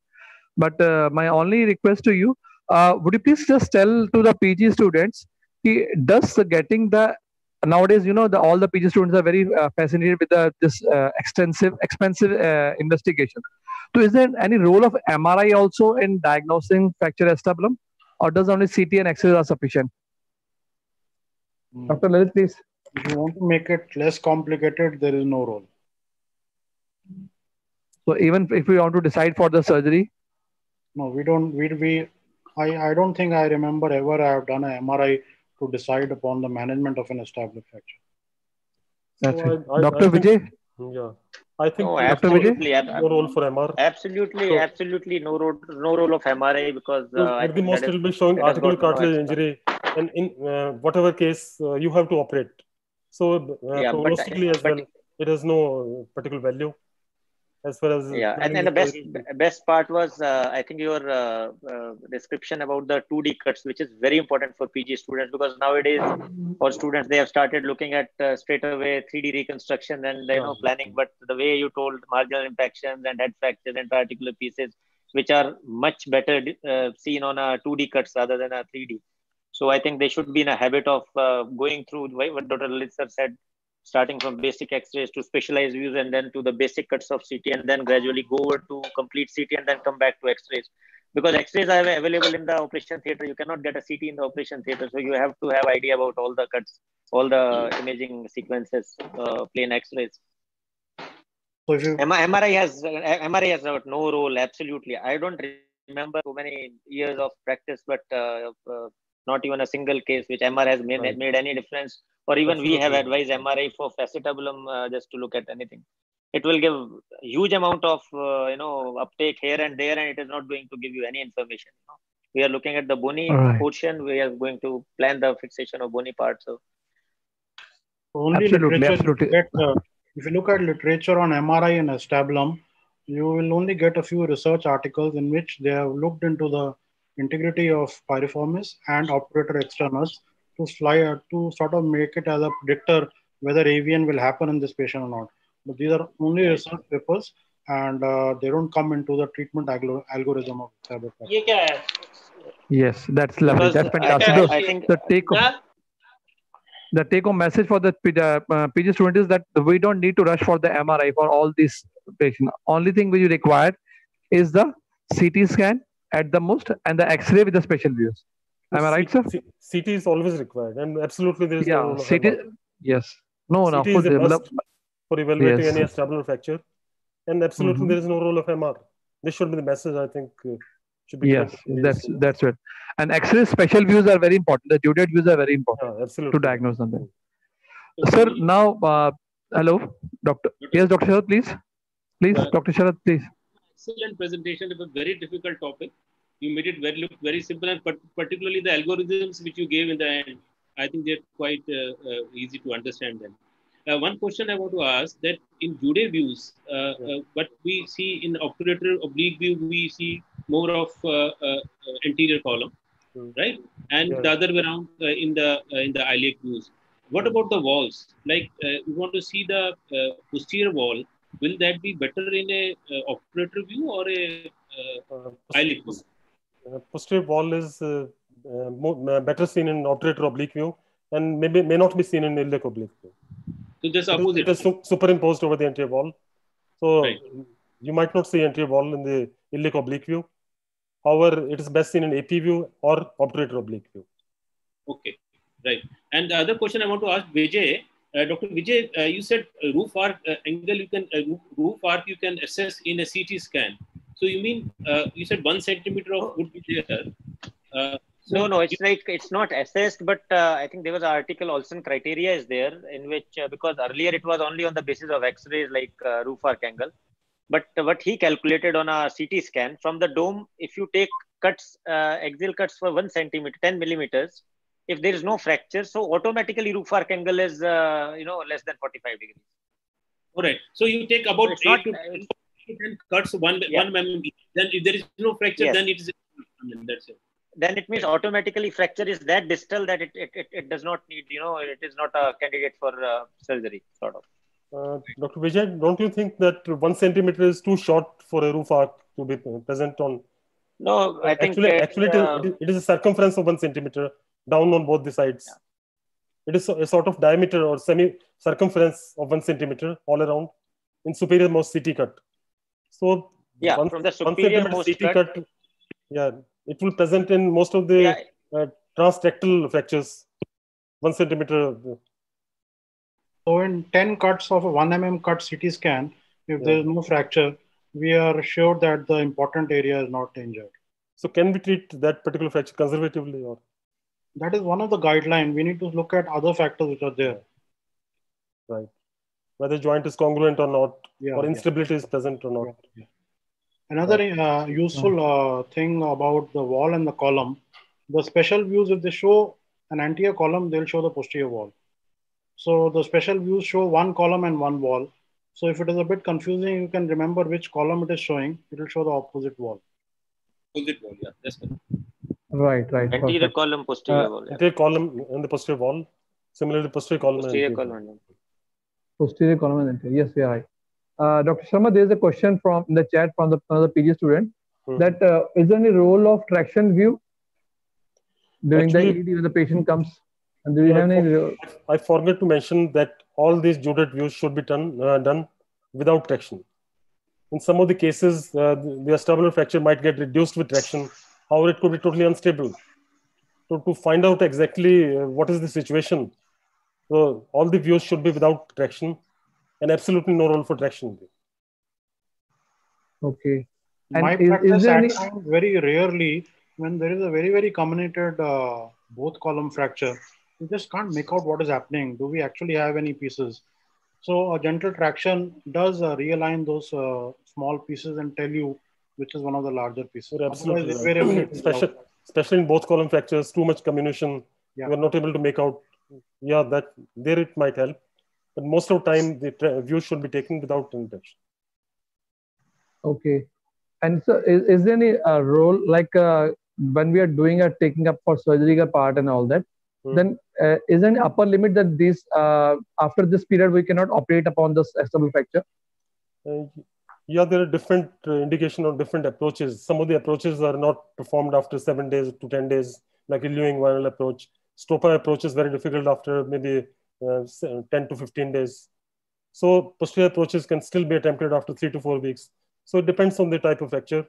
[SPEAKER 1] But uh, my only request to you, uh, would you please just tell to the PG students, he, does getting the nowadays, you know, the, all the PG students are very uh, fascinated with the, this uh, extensive, expensive uh, investigation. So, is there any role of MRI also in diagnosing fracture acetabulum, or does only CT and X-ray are sufficient?
[SPEAKER 4] Dr. Lalit, please. If you want to make it less complicated, there is no role.
[SPEAKER 1] So even if we want to decide for the surgery,
[SPEAKER 4] no, we don't. We we. I I don't think I remember ever I have done a MRI to decide upon the management of an established fracture.
[SPEAKER 1] That's
[SPEAKER 2] So
[SPEAKER 1] it.
[SPEAKER 2] I- I-
[SPEAKER 1] Dr.
[SPEAKER 2] I think-
[SPEAKER 1] Vijay,
[SPEAKER 2] Yeah, I think
[SPEAKER 3] No,
[SPEAKER 2] there's
[SPEAKER 3] absolutely,
[SPEAKER 2] no role for MR.
[SPEAKER 3] absolutely,
[SPEAKER 2] So-
[SPEAKER 3] absolutely no role, no role of MRI because uh,
[SPEAKER 2] So
[SPEAKER 3] I
[SPEAKER 2] the
[SPEAKER 3] think
[SPEAKER 2] most,
[SPEAKER 3] that
[SPEAKER 2] it
[SPEAKER 3] is-
[SPEAKER 2] will be showing
[SPEAKER 3] that
[SPEAKER 2] articular cartilage injury, and in uh, whatever case uh, you have to operate. So uh,
[SPEAKER 3] Yeah, but-
[SPEAKER 2] prognostically as
[SPEAKER 3] but-
[SPEAKER 2] well, it has no particular value as far as
[SPEAKER 3] yeah and, then the best best part was uh, i think your uh, uh, description about the 2d cuts which is very important for pg students because nowadays for students they have started looking at uh, straight away 3d reconstruction and you know planning. But the way you told marginal impactions and head fractures and particular pieces which are much better uh, seen on a 2d cuts rather than a 3d so i think they should be in a habit of uh, going through what dr Lalither said starting from basic x-rays to specialized views and then to the basic cuts of CT and then gradually go over to complete CT and then come back to x-rays. Because x-rays are available in the operation theater. You cannot get a CT in the operation theater. So you have to have idea about all the cuts, all the imaging sequences, uh, plain x-rays.
[SPEAKER 4] So if you
[SPEAKER 3] MRI has MRI has no role. Absolutely, I don't remember so many years of practice, but uh, uh, not even a single case which MR has made,
[SPEAKER 2] Right.
[SPEAKER 3] made any difference. Or even we have advised MRI for acetabulum uh, just to look at anything. It will give huge amount of uh, you know uptake here and there, and it is not going to give you any information. You know? We are looking at the bony
[SPEAKER 1] Alright.
[SPEAKER 3] portion. We are going to plan the fixation of bony part. So
[SPEAKER 4] only
[SPEAKER 1] Absolutely,
[SPEAKER 4] literature
[SPEAKER 1] absolutely.
[SPEAKER 4] get, uh, if you look at literature on MRI and acetabulum, you will only get a few research articles in which they have looked into the integrity of piriformis and obturator externus to fly uh, to sort of make it as a predictor whether AVN will happen in this patient or not. But these are only research papers and uh, they don't come into the treatment algorithm of
[SPEAKER 5] cyber
[SPEAKER 1] Yes, that's lovely. That's fantastic.
[SPEAKER 3] I, I think,
[SPEAKER 1] the take home,
[SPEAKER 5] yeah?
[SPEAKER 1] the take home message for the PG uh, student is that we don't need to rush for the MRI for all these patients. Only thing which you require is the CT scan at the most and the X-ray with the special views. Am I right, sir?
[SPEAKER 2] C- CT is always required, and absolutely there is no
[SPEAKER 1] Yeah,
[SPEAKER 2] role of
[SPEAKER 1] CT.
[SPEAKER 2] MR.
[SPEAKER 1] Yes. No, no.
[SPEAKER 2] CT
[SPEAKER 1] For
[SPEAKER 2] is a
[SPEAKER 1] the,
[SPEAKER 2] must for evaluating
[SPEAKER 1] Yes.
[SPEAKER 2] any acetabular fracture, and absolutely
[SPEAKER 1] Mhm.
[SPEAKER 2] there is no role of MR. This should be the message I think uh, should be.
[SPEAKER 1] yes, that's
[SPEAKER 2] these-
[SPEAKER 1] that's it. And X-ray special views are very important. The Judet views are very important
[SPEAKER 2] Yeah, absolutely.
[SPEAKER 1] to diagnose them. Sir, now, uh, hello, doctor. Yes, Doctor Sharad, please. Please,
[SPEAKER 5] Uh,
[SPEAKER 1] Doctor Sharad, please.
[SPEAKER 5] Excellent presentation of a very difficult topic. You made it very look very simple, and particularly the algorithms which you gave in the end, I think they're quite uh, uh, easy to understand. Then, Uh, one question I want to ask that in Judet views, uh, uh, what we see in obturator oblique view, we see more of uh, uh, anterior column,
[SPEAKER 2] Hmm.
[SPEAKER 5] right? And
[SPEAKER 2] Yeah.
[SPEAKER 5] the other way around uh, in the uh, in the iliac views. What about the walls? Like uh, we want to see the uh, posterior wall. Will that be better in a uh, obturator view or a uh,
[SPEAKER 2] Uh,
[SPEAKER 5] view?
[SPEAKER 2] uh, posterior wall is uh, uh, more, better seen in obturator oblique view, and maybe may not be seen in iliac oblique view.
[SPEAKER 5] So just
[SPEAKER 2] It is-
[SPEAKER 5] opposite.
[SPEAKER 2] It is su- superimposed over the anterior wall, so
[SPEAKER 5] Right.
[SPEAKER 2] you might not see anterior wall in the iliac oblique view. However, it is best seen in AP view or obturator oblique view.
[SPEAKER 5] Okay, right. And the other question I want to ask Vijay, Dr. Vijay, uh, you said uh, roof arc uh, angle you can uh, roof, arc you can assess in a CT scan. So you mean uh, you said one centimeter of would be there. Uh,
[SPEAKER 3] No, no, it's like it's not assessed, but uh, I think there was an article Olson criteria is there in which uh, because earlier it was only on the basis of X-rays like uh, roof arc angle, but what he calculated on a CT scan from the dome, if you take cuts, uh, axial cuts for one centimeter, ten millimeters, if there is no fracture, so automatically roof arc angle is uh, you know less than forty-five degrees.
[SPEAKER 5] all right. So you take about
[SPEAKER 3] it's
[SPEAKER 5] eight
[SPEAKER 3] not-
[SPEAKER 5] to
[SPEAKER 3] it's-
[SPEAKER 5] 10 cuts one
[SPEAKER 3] Yeah.
[SPEAKER 5] one mm. Then if there is no fracture,
[SPEAKER 3] Yes.
[SPEAKER 5] then it is. I mean, that's it.
[SPEAKER 3] Then it means automatically fracture is that distal that it, it, it, it does not need you know it is not a candidate for uh, surgery sort of.
[SPEAKER 2] Uh, Dr. Vijay, don't you think that one centimeter is too short for a roof arc to be present on?
[SPEAKER 3] No, I think
[SPEAKER 2] actually,
[SPEAKER 3] it,
[SPEAKER 2] actually,
[SPEAKER 3] uh,
[SPEAKER 2] it is- it is a circumference of one centimeter down on both the sides. It is a, a sort of diameter or semi circumference of one centimeter all around in superior most CT cut. So
[SPEAKER 3] yeah,
[SPEAKER 2] one,
[SPEAKER 3] from the superior most
[SPEAKER 2] CT
[SPEAKER 3] cut,
[SPEAKER 2] cut, yeah, it will present in most of the
[SPEAKER 3] yeah,
[SPEAKER 2] transtectal fractures. One centimeter.
[SPEAKER 4] So in 10 cuts of a 1 mm cut CT scan, if
[SPEAKER 2] Yeah.
[SPEAKER 4] there is no fracture, we are sure that the important area is not injured.
[SPEAKER 2] So can we treat that particular fracture conservatively or?
[SPEAKER 4] That is one of the guidelines. We need to look at other factors which are there.
[SPEAKER 2] Right. Whether joint is congruent or not,
[SPEAKER 4] Yeah,
[SPEAKER 2] or
[SPEAKER 4] yeah.
[SPEAKER 2] instability is present or not.
[SPEAKER 4] Yeah. Another uh, useful uh, thing about the wall and the column, the special views, if they show an anterior column, they'll show the posterior wall. So the special views show one column and one wall. So if it is a bit confusing, you can remember which column it is showing. It will show the opposite wall.
[SPEAKER 5] Opposite wall, yeah, that's correct.
[SPEAKER 1] Right, right.
[SPEAKER 3] Anterior
[SPEAKER 1] perfect.
[SPEAKER 3] column, posterior
[SPEAKER 1] Uh,
[SPEAKER 3] wall. Yeah.
[SPEAKER 2] Anterior column and the posterior wall. Similarly, posterior column. and
[SPEAKER 3] Posterior
[SPEAKER 2] anterior
[SPEAKER 3] column.
[SPEAKER 1] posterior column and anterior. Yes, we are right. Uh, Dr. Sharma, there is a question from in the chat from the another PG student
[SPEAKER 2] Hmm.
[SPEAKER 1] that uh, is there any role of traction view during
[SPEAKER 2] Actually-
[SPEAKER 1] the ED when the patient comes? And do you have any?
[SPEAKER 2] I forgot to mention that all these Judet views should be done, uh, done without traction. In some of the cases, uh, the, the acetabular fracture might get reduced with traction. However, it could be totally unstable. So to find out exactly uh, what is the situation, so all the views should be without traction and absolutely no role for traction.
[SPEAKER 1] Okay. And
[SPEAKER 4] My
[SPEAKER 1] is- is
[SPEAKER 4] practice
[SPEAKER 1] there
[SPEAKER 4] at
[SPEAKER 1] any-
[SPEAKER 4] very rarely when there is a very, very comminuted uh, both column fracture, you just can't make out what is happening. Do we actually have any pieces? So a gentle traction does uh, realign those uh, small pieces and tell you which is one of the larger pieces.
[SPEAKER 2] You're absolutely right.
[SPEAKER 4] invariably
[SPEAKER 2] Especially, especially in both column fractures, too much comminution,
[SPEAKER 4] Yeah.
[SPEAKER 2] you are not able to make out. Yeah, that there it might help, but most of the time the tra- view should be taken without traction.
[SPEAKER 1] Okay. And so, is, is there any uh, role like uh, when we are doing a taking up for surgical part and all that?
[SPEAKER 2] Hmm.
[SPEAKER 1] Then uh, is there an upper limit that this uh, after this period we cannot operate upon this acetabular fracture?
[SPEAKER 2] Uh, yeah, there are different uh, indication or different approaches. Some of the approaches are not performed after seven days to 10 days, like a ilioinguinal approach. Stoppa approach is very difficult after maybe uh, 10 to 15 days. So posterior approaches can still be attempted after three to four weeks. So it depends on the type of fracture.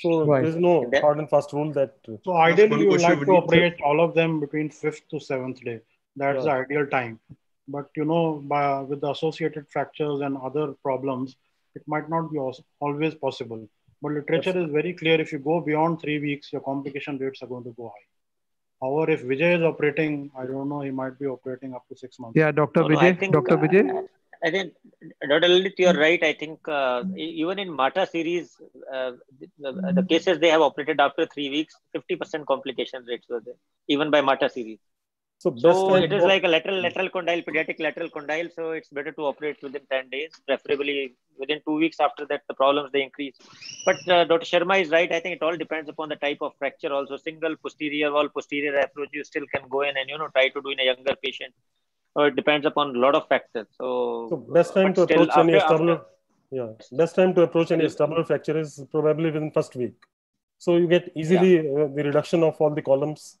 [SPEAKER 2] So
[SPEAKER 1] Right.
[SPEAKER 2] there's no
[SPEAKER 3] That-
[SPEAKER 2] hard and fast rule that uh,
[SPEAKER 4] So ideally,
[SPEAKER 6] one
[SPEAKER 4] you would like to operate all of them between fifth to seventh day. That's the ideal time. But you know, by, with the associated fractures and other problems, it might not be always possible. But literature is very clear. If you go beyond three weeks, your complication rates are going to go high. However, if Vijay is operating, I don't know, he might be operating up to six months.
[SPEAKER 1] Yeah, Dr.
[SPEAKER 3] No, no,
[SPEAKER 1] Vijay.
[SPEAKER 3] think,
[SPEAKER 1] Dr.
[SPEAKER 3] uh,
[SPEAKER 1] Vijay.
[SPEAKER 3] I think, Dr. Lalit, you're right. I think uh, even in Matta series, uh, the, the, the cases they have operated after three weeks, 50% complication rates were there, even by Matta series.
[SPEAKER 2] So
[SPEAKER 3] So it is like a lateral lateral condyle, pediatric lateral condyle. So it's better to operate within 10 days, preferably within two weeks. After that, the problems they increase. But uh, Dr. Sharma is right. I think it all depends upon the type of fracture. Also, single posterior wall posterior approach, you still can go in and you know try to do in a younger patient. So it depends upon a lot of factors. So,
[SPEAKER 2] So best time to approach any
[SPEAKER 3] after-
[SPEAKER 2] yeah, best time to approach any acetabular fracture is probably within first week. So you get easily uh, the reduction of all the columns.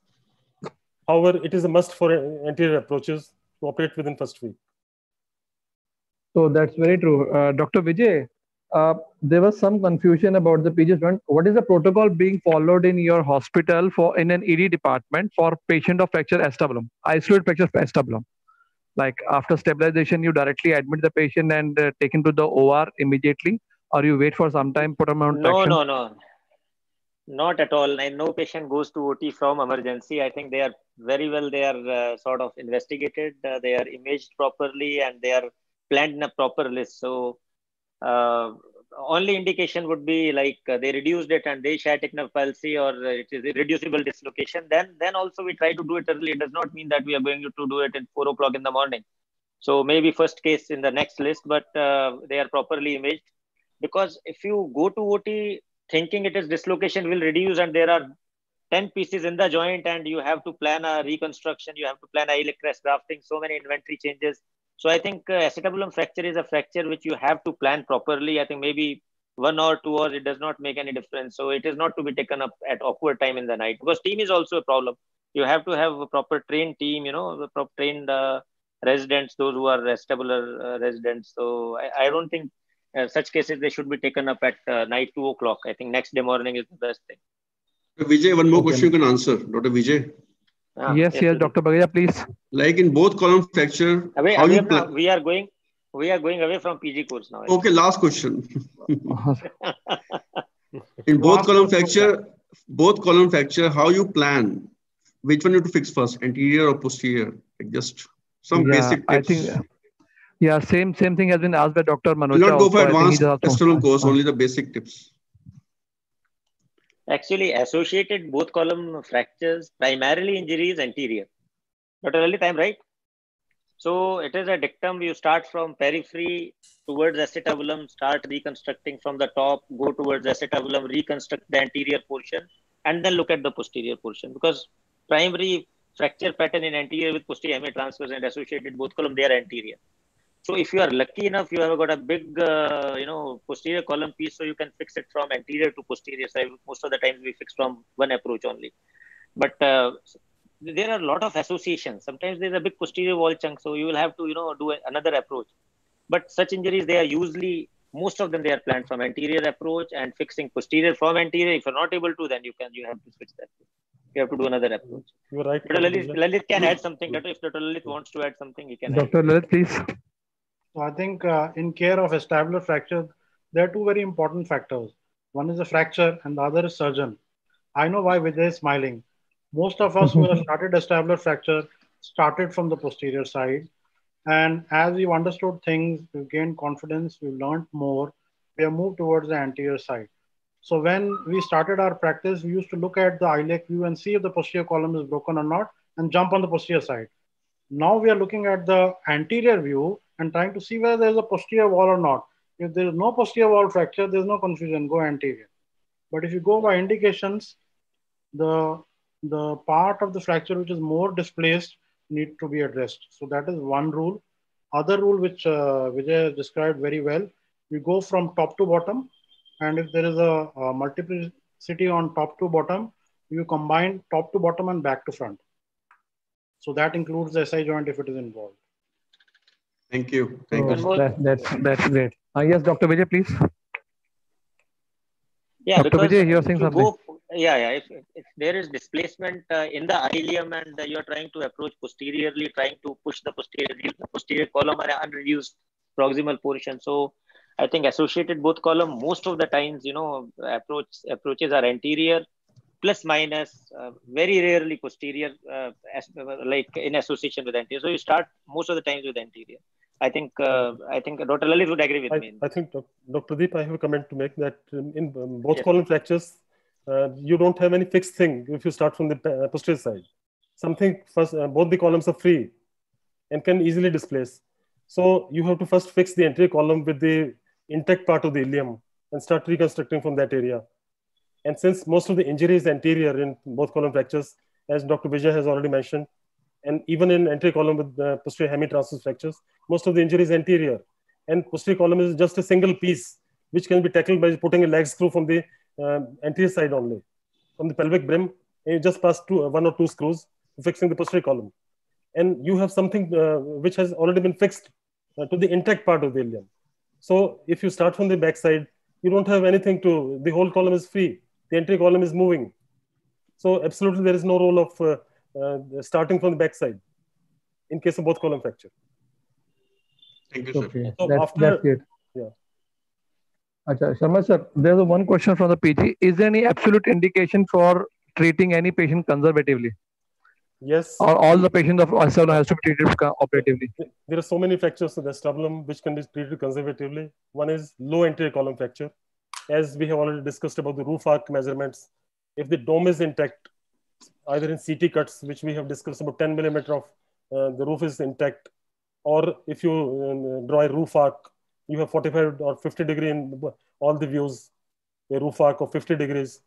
[SPEAKER 2] However, it is a must for anterior approaches to operate within first week.
[SPEAKER 1] So that's very true. Uh, Dr. Vijay, uh, there was some confusion about the PG front. What is the protocol being followed in your hospital for in an ED department for patient of fracture acetabulum, isolated fracture acetabulum? Like after stabilization, you directly admit the patient and uh, take him to the OR immediately, or you wait for some time, put him on
[SPEAKER 3] no,
[SPEAKER 1] traction?
[SPEAKER 3] no, no, not at all. And no patient goes to OT from emergency. I think they are very well. They are uh, sort of investigated. Uh, they are imaged properly, and they are planned in a proper list. So, uh, only indication would be like uh, they reduced it and they nerve palsy or it is irreducible dislocation. Then, then also we try to do it early. It does not mean that we are going to do it at four o'clock in the morning. So maybe first case in the next list, but uh, they are properly imaged because if you go to OT thinking it is dislocation will reduce and there are 10 pieces in the joint and you have to plan a reconstruction, you have to plan a iliac crest grafting, so many inventory changes. So I think uh, acetabulum fracture is a fracture which you have to plan properly. I think maybe one or two hours, it does not make any difference. So it is not to be taken up at awkward time in the night because team is also a problem. You have to have a proper trained team, you know, the proper trained uh, residents, those who are acetabular uh, residents. So I, I don't think uh, such cases they should be taken up at uh, night two o'clock. I think next day morning is the best thing.
[SPEAKER 6] Vijay, one more
[SPEAKER 1] Okay.
[SPEAKER 6] question you can answer. Dr. Vijay.
[SPEAKER 3] Ah,
[SPEAKER 1] yes, yes,
[SPEAKER 3] Vijay.
[SPEAKER 1] Dr. Bagadia, please.
[SPEAKER 6] Like in both column fracture,
[SPEAKER 3] we,
[SPEAKER 6] how you
[SPEAKER 3] have now-
[SPEAKER 6] plan?
[SPEAKER 3] we are going We are going away from PG course now.
[SPEAKER 6] Okay, last question. In both column fracture, both column fracture, how you plan? Which one you to fix first, anterior or posterior? Like just some
[SPEAKER 1] yeah,
[SPEAKER 6] basic tips.
[SPEAKER 1] I think, yeah, same same thing has been asked by Dr. Manocha.
[SPEAKER 6] Do not go for
[SPEAKER 1] also. I think
[SPEAKER 6] advanced
[SPEAKER 1] he's also-
[SPEAKER 6] external course, only the basic tips.
[SPEAKER 3] Actually, associated both column fractures, primarily injuries anterior. Dr. Lalit, I'm right? So it is a dictum. You start from periphery towards acetabulum, start reconstructing from the top, go towards acetabulum, reconstruct the anterior portion, and then look at the posterior portion. Because primary fracture pattern in anterior with posterior hemitransverse and associated both column, they are anterior. So if you are lucky enough, you have got a big, uh, you know, posterior column piece, so you can fix it from anterior to posterior side. Most of the times we fix from one approach only. But uh, there are a lot of associations. Sometimes there's a big posterior wall chunk, so you will have to, you know, do another approach. But such injuries, they are usually most of them they are planned from anterior approach and fixing posterior from anterior. If you're not able to, then you can you have to switch that. You have to do another approach.
[SPEAKER 2] You're right.
[SPEAKER 3] Dr. Lalit, Lalit can add something. Dr. If Dr. Lalit wants to add something, he can. add.
[SPEAKER 1] Dr. Lalit, please.
[SPEAKER 4] So I think uh, in care of acetabular fracture, there are two very important factors. One is the fracture and the other is surgeon. I know why Vijay is smiling. Most of us who have started acetabular fracture started from the posterior side. And as we've understood things, we've gained confidence, we've learned more, we have moved towards the anterior side. So when we started our practice, we used to look at the iliac view and see if the posterior column is broken or not and jump on the posterior side. Now we are looking at the anterior view and trying to see whether there's a posterior wall or not. If there is no posterior wall fracture, there's no confusion, go anterior. But if you go by indications, the, the part of the fracture which is more displaced need to be addressed. So that is one rule. Other rule which uh, Vijay described very well, you go from top to bottom. And if there is a, a multiplicity on top to bottom, you combine top to bottom and back to front. So that includes the SI joint if it is involved.
[SPEAKER 6] Thank you. Thank
[SPEAKER 1] Oh,
[SPEAKER 6] you.
[SPEAKER 1] that, that's that's great. Uh, yes, Dr. Vijay, please.
[SPEAKER 3] Yeah,
[SPEAKER 1] Dr. Vijay, you are saying
[SPEAKER 3] if you
[SPEAKER 1] something.
[SPEAKER 3] go, yeah, yeah. If, if there is displacement uh, in the ilium and uh, you are trying to approach posteriorly, trying to push the posterior, the posterior column or unreduced proximal portion. So I think associated both column most of the times, you know, approach approaches are anterior, plus minus, uh, very rarely posterior, uh, as, like in association with anterior. So you start most of the times with anterior. I think uh, I think Dr. Lalit would agree with
[SPEAKER 2] I,
[SPEAKER 3] me.
[SPEAKER 2] I think, Dr. Deep, I have a comment to make that in, in both
[SPEAKER 3] Yes.
[SPEAKER 2] column fractures, uh, you don't have any fixed thing if you start from the uh, posterior side. Something first, uh, both the columns are free and can easily displace. So you have to first fix the anterior column with the intact part of the ilium and start reconstructing from that area. And since most of the injury is anterior in both column fractures, as Dr. Vijay has already mentioned, and even in anterior column with uh, posterior hemitransverse fractures, most of the injury is anterior. And posterior column is just a single piece which can be tackled by putting a lag screw from the uh, anterior side only, from the pelvic brim. And you just pass two, uh, one or two screws fixing the posterior column. And you have something uh, which has already been fixed uh, to the intact part of the ilium. So if you start from the back side, you don't have anything to, the whole column is free. The anterior column is moving. So absolutely there is no role of uh, Uh, starting from the back side in case of both column fracture.
[SPEAKER 6] Thank you, sir.
[SPEAKER 1] Okay,
[SPEAKER 2] So
[SPEAKER 1] that's,
[SPEAKER 2] after-
[SPEAKER 1] that's great.
[SPEAKER 2] yeah.
[SPEAKER 1] Acha, Sharma sir, there's a one question from the PG. Is there any absolute indication for treating any patient conservatively?
[SPEAKER 2] Yes.
[SPEAKER 1] Or all the patients of ulcer has to be treated co- operatively?
[SPEAKER 2] There are so many fractures of the sternum which can be treated conservatively. One is low anterior column fracture. As we have already discussed about the roof arc measurements, if the dome is intact, either in CT cuts, which we have discussed about 10 millimeter of uh, the roof is intact, or if you um, draw a roof arc, you have 45 or 50 degree in all the views, a roof arc of 50 degrees,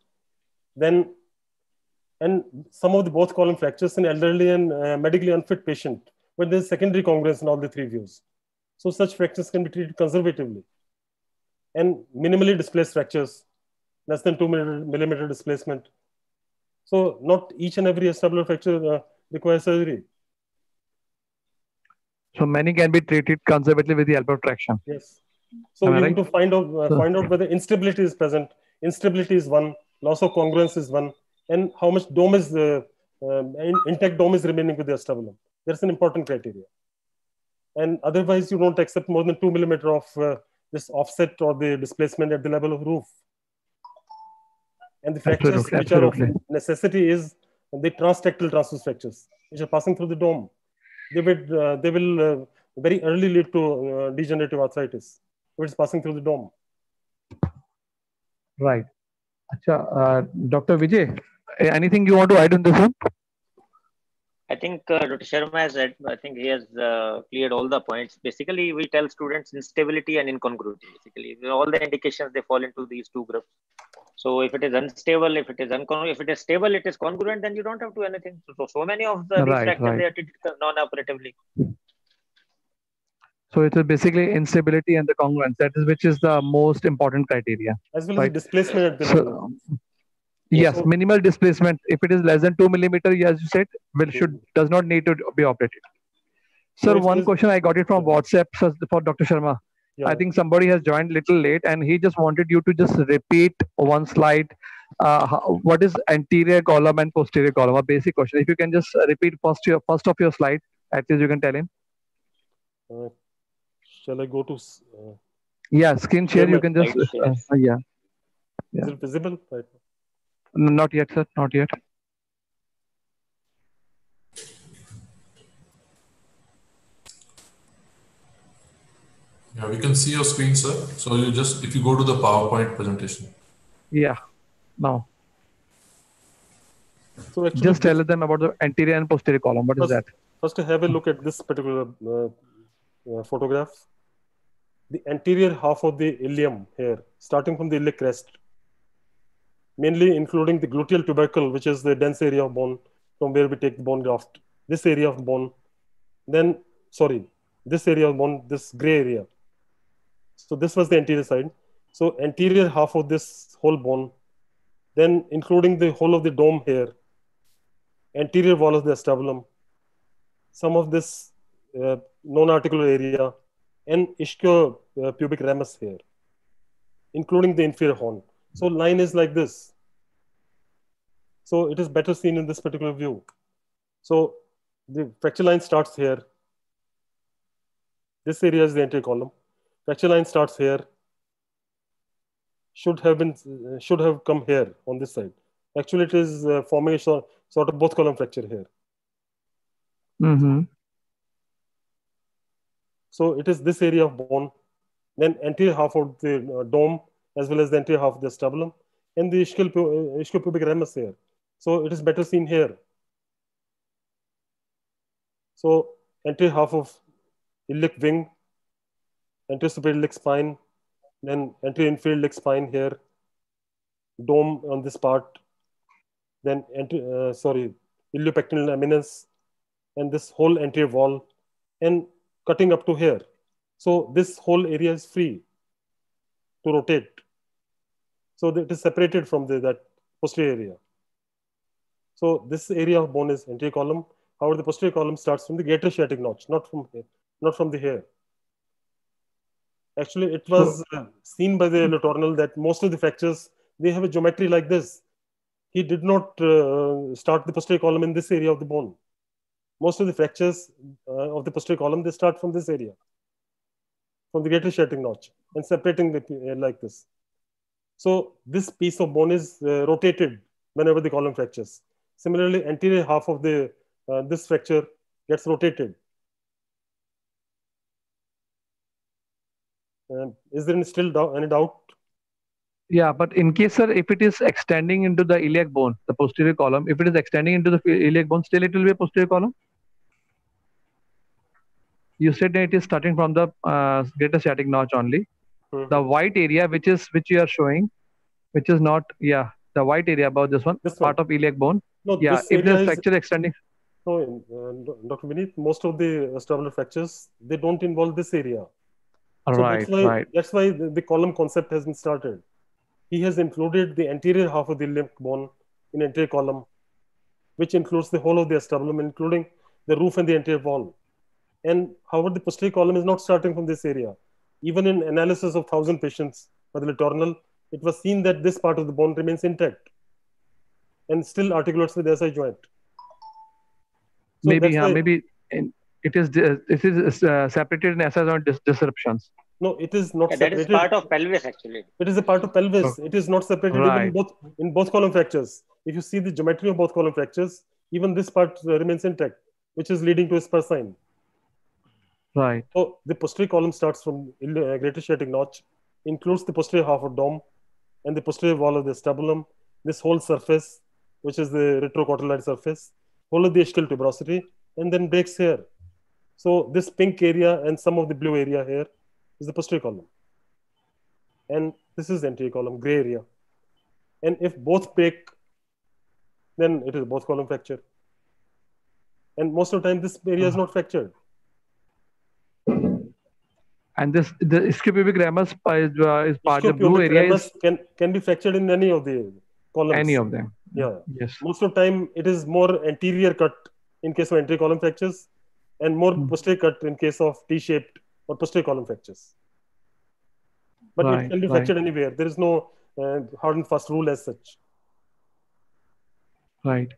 [SPEAKER 2] then and some of the both column fractures in elderly and uh, medically unfit patient, but there's secondary congruence in all the three views. So such fractures can be treated conservatively. And minimally displaced fractures, less than two millimeter displacement. So not each and every acetabular fracture uh, requires surgery.
[SPEAKER 1] So many can be treated conservatively with the elbow traction.
[SPEAKER 2] Yes. So
[SPEAKER 1] Am I
[SPEAKER 2] we
[SPEAKER 1] right?
[SPEAKER 2] have to find out uh, find out whether instability is present. Instability is one. Loss of congruence is one. And how much dome is uh, um, intact dome is remaining with the acetabulum. That's an important criteria. And otherwise, you don't accept more than two millimeter of uh, this offset or the displacement at the level of roof. And the fractures
[SPEAKER 1] Absolutely,
[SPEAKER 2] which are of necessity is the transtectal transverse fractures, which are passing through the dome. They will, uh, they will uh, very early lead to uh, degenerative arthritis if it's passing through the dome.
[SPEAKER 1] Right. Acha, uh, Dr. Vijay, anything you want to add on this one?
[SPEAKER 3] I think uh, Dr. Sharma has said, I think he has uh, cleared all the points. Basically, we tell students instability and incongruity. Basically, all the indications they fall into these two groups. So if it is unstable, if it is uncongruent, if it is stable, it is congruent, then you don't have to do anything. So, so many of the these
[SPEAKER 1] Right,
[SPEAKER 3] fractures
[SPEAKER 1] right.
[SPEAKER 3] they are treated non-operatively.
[SPEAKER 1] So it is basically instability and the congruence. That is which is the most important criteria.
[SPEAKER 2] As well
[SPEAKER 1] Right.
[SPEAKER 2] as the displacement at the.
[SPEAKER 1] So, yes,
[SPEAKER 2] so-
[SPEAKER 1] minimal displacement. If it is less than two millimeter, as you said, will should does not need to be operated. Sir,
[SPEAKER 2] it
[SPEAKER 1] one question I got it from WhatsApp for Dr. Sharma.
[SPEAKER 2] Yeah.
[SPEAKER 1] I think somebody has joined little late and he just wanted you to just repeat one slide. Uh, what is anterior column and posterior column? A basic question. If you can just repeat first your first of your slide, at least you can tell him.
[SPEAKER 2] Uh, shall I go to? Uh,
[SPEAKER 1] Yeah, screen share. You can just uh,
[SPEAKER 3] share.
[SPEAKER 1] yeah.
[SPEAKER 2] Is it visible? Right.
[SPEAKER 1] N- Not yet, sir. Not yet.
[SPEAKER 7] Yeah, we can see your screen, sir. So you just, if you go to the PowerPoint presentation.
[SPEAKER 1] Yeah. Now,
[SPEAKER 2] So actually,
[SPEAKER 1] just tell them about the anterior and posterior column. What is
[SPEAKER 2] First-
[SPEAKER 1] that?
[SPEAKER 2] First, have a look at this particular uh, uh, photograph. The anterior half of the ilium here, starting from the iliac crest, mainly including the gluteal tubercle, which is the dense area of bone from where we take the bone graft. This area of bone, then sorry, this area of bone, this gray area. So this was the anterior side. So anterior half of this whole bone, then including the whole of the dome here, anterior wall of the acetabulum, some of this uh, non-articular area and ischio uh, pubic ramus here, including the inferior horn. So line is like this. So it is better seen in this particular view. So the fracture line starts here. This area is the anterior column. Fracture line starts here. Should have been should have come here on this side. Actually, it is uh, forming a sort, sort of both column fracture here.
[SPEAKER 1] Mm-hmm.
[SPEAKER 2] So it is this area of bone, then anterior half of the uh, dome, as well as the anterior half of the acetabulum, and the ischial, uh, ramus here. So it is better seen here. So anterior half of iliac wing, anterior superior iliac spine, then anterior inferior iliac spine here, dome on this part, then anterior, uh, sorry, iliopectineal eminence, and this whole anterior wall, and cutting up to here. So this whole area is free to rotate. So it is separated from the, that posterior area. So this area of bone is anterior column. However, the posterior column starts from the greater sciatic notch, not from here, not from the hair. Actually, it was uh, seen by the Letournel that most of the fractures they have a geometry like this. He did not uh, start the posterior column in this area of the bone. Most of the fractures uh, of the posterior column they start from this area, from the greater sciatic notch, and separating the uh, like this. So this piece of bone is uh, rotated whenever the column fractures. Similarly, anterior half of the uh, this fracture gets rotated. Is there any still any doubt?
[SPEAKER 1] Yeah, but in case, sir, if it is extending into the iliac bone, the posterior column, if it is extending into the iliac bone, still it will be a posterior column? You said it is starting from the uh, greater sciatic notch only.
[SPEAKER 2] Hmm.
[SPEAKER 1] The white area, which is which you are showing, which is not, yeah, the white area above this one,
[SPEAKER 2] This one.
[SPEAKER 1] part of iliac bone.
[SPEAKER 2] No,
[SPEAKER 1] Yeah,
[SPEAKER 2] this
[SPEAKER 1] if the
[SPEAKER 2] is-
[SPEAKER 1] fracture extending,
[SPEAKER 2] No, uh, Dr. Vineet, most of the acetabular fractures they don't involve this area. So
[SPEAKER 1] right,
[SPEAKER 2] that's why,
[SPEAKER 1] right.
[SPEAKER 2] That's why the, the column concept has been started. He has included the anterior half of the iliac bone in anterior column, which includes the whole of the acetabulum, including the roof and the anterior wall. And however, the posterior column is not starting from this area. Even in analysis of thousand patients by the Letournel, it was seen that this part of the bone remains intact and still articulates with the SI joint. So
[SPEAKER 1] maybe, yeah, maybe in, it is this is uh, separated in SI joint dis disruptions.
[SPEAKER 2] No, it is not
[SPEAKER 3] yeah,
[SPEAKER 2] separated.
[SPEAKER 3] is part of pelvis actually.
[SPEAKER 2] It is a part of pelvis.
[SPEAKER 1] Okay.
[SPEAKER 2] It is not separated
[SPEAKER 1] Right.
[SPEAKER 2] even in both in both column fractures. If you see the geometry of both column fractures, even this part uh, remains intact, which is leading to a spur sign.
[SPEAKER 1] Right.
[SPEAKER 2] So the posterior column starts from uh, greater sciatic notch, includes the posterior half of dome and the posterior wall of the sternum, this whole surface, which is the retroacetabular surface, whole of the ischial tuberosity, and then breaks here. So this pink area and some of the blue area here is the posterior column. And this is the anterior column, gray area. And if both break, then it is both column fracture. And most of the time, this area is not fractured.
[SPEAKER 1] And this the ischiopubic ramus is, uh, is part the blue area is
[SPEAKER 2] can can be fractured in any of the columns.
[SPEAKER 1] any of them.
[SPEAKER 2] Yeah.
[SPEAKER 1] Yes.
[SPEAKER 2] Most of the time, it is more anterior cut in case of anterior column fractures, and more
[SPEAKER 1] Hmm.
[SPEAKER 2] posterior cut in case of T-shaped or posterior column fractures. But
[SPEAKER 1] Right,
[SPEAKER 2] it can be
[SPEAKER 1] right.
[SPEAKER 2] fractured anywhere. There is no uh, hard and fast rule as such.
[SPEAKER 1] Right.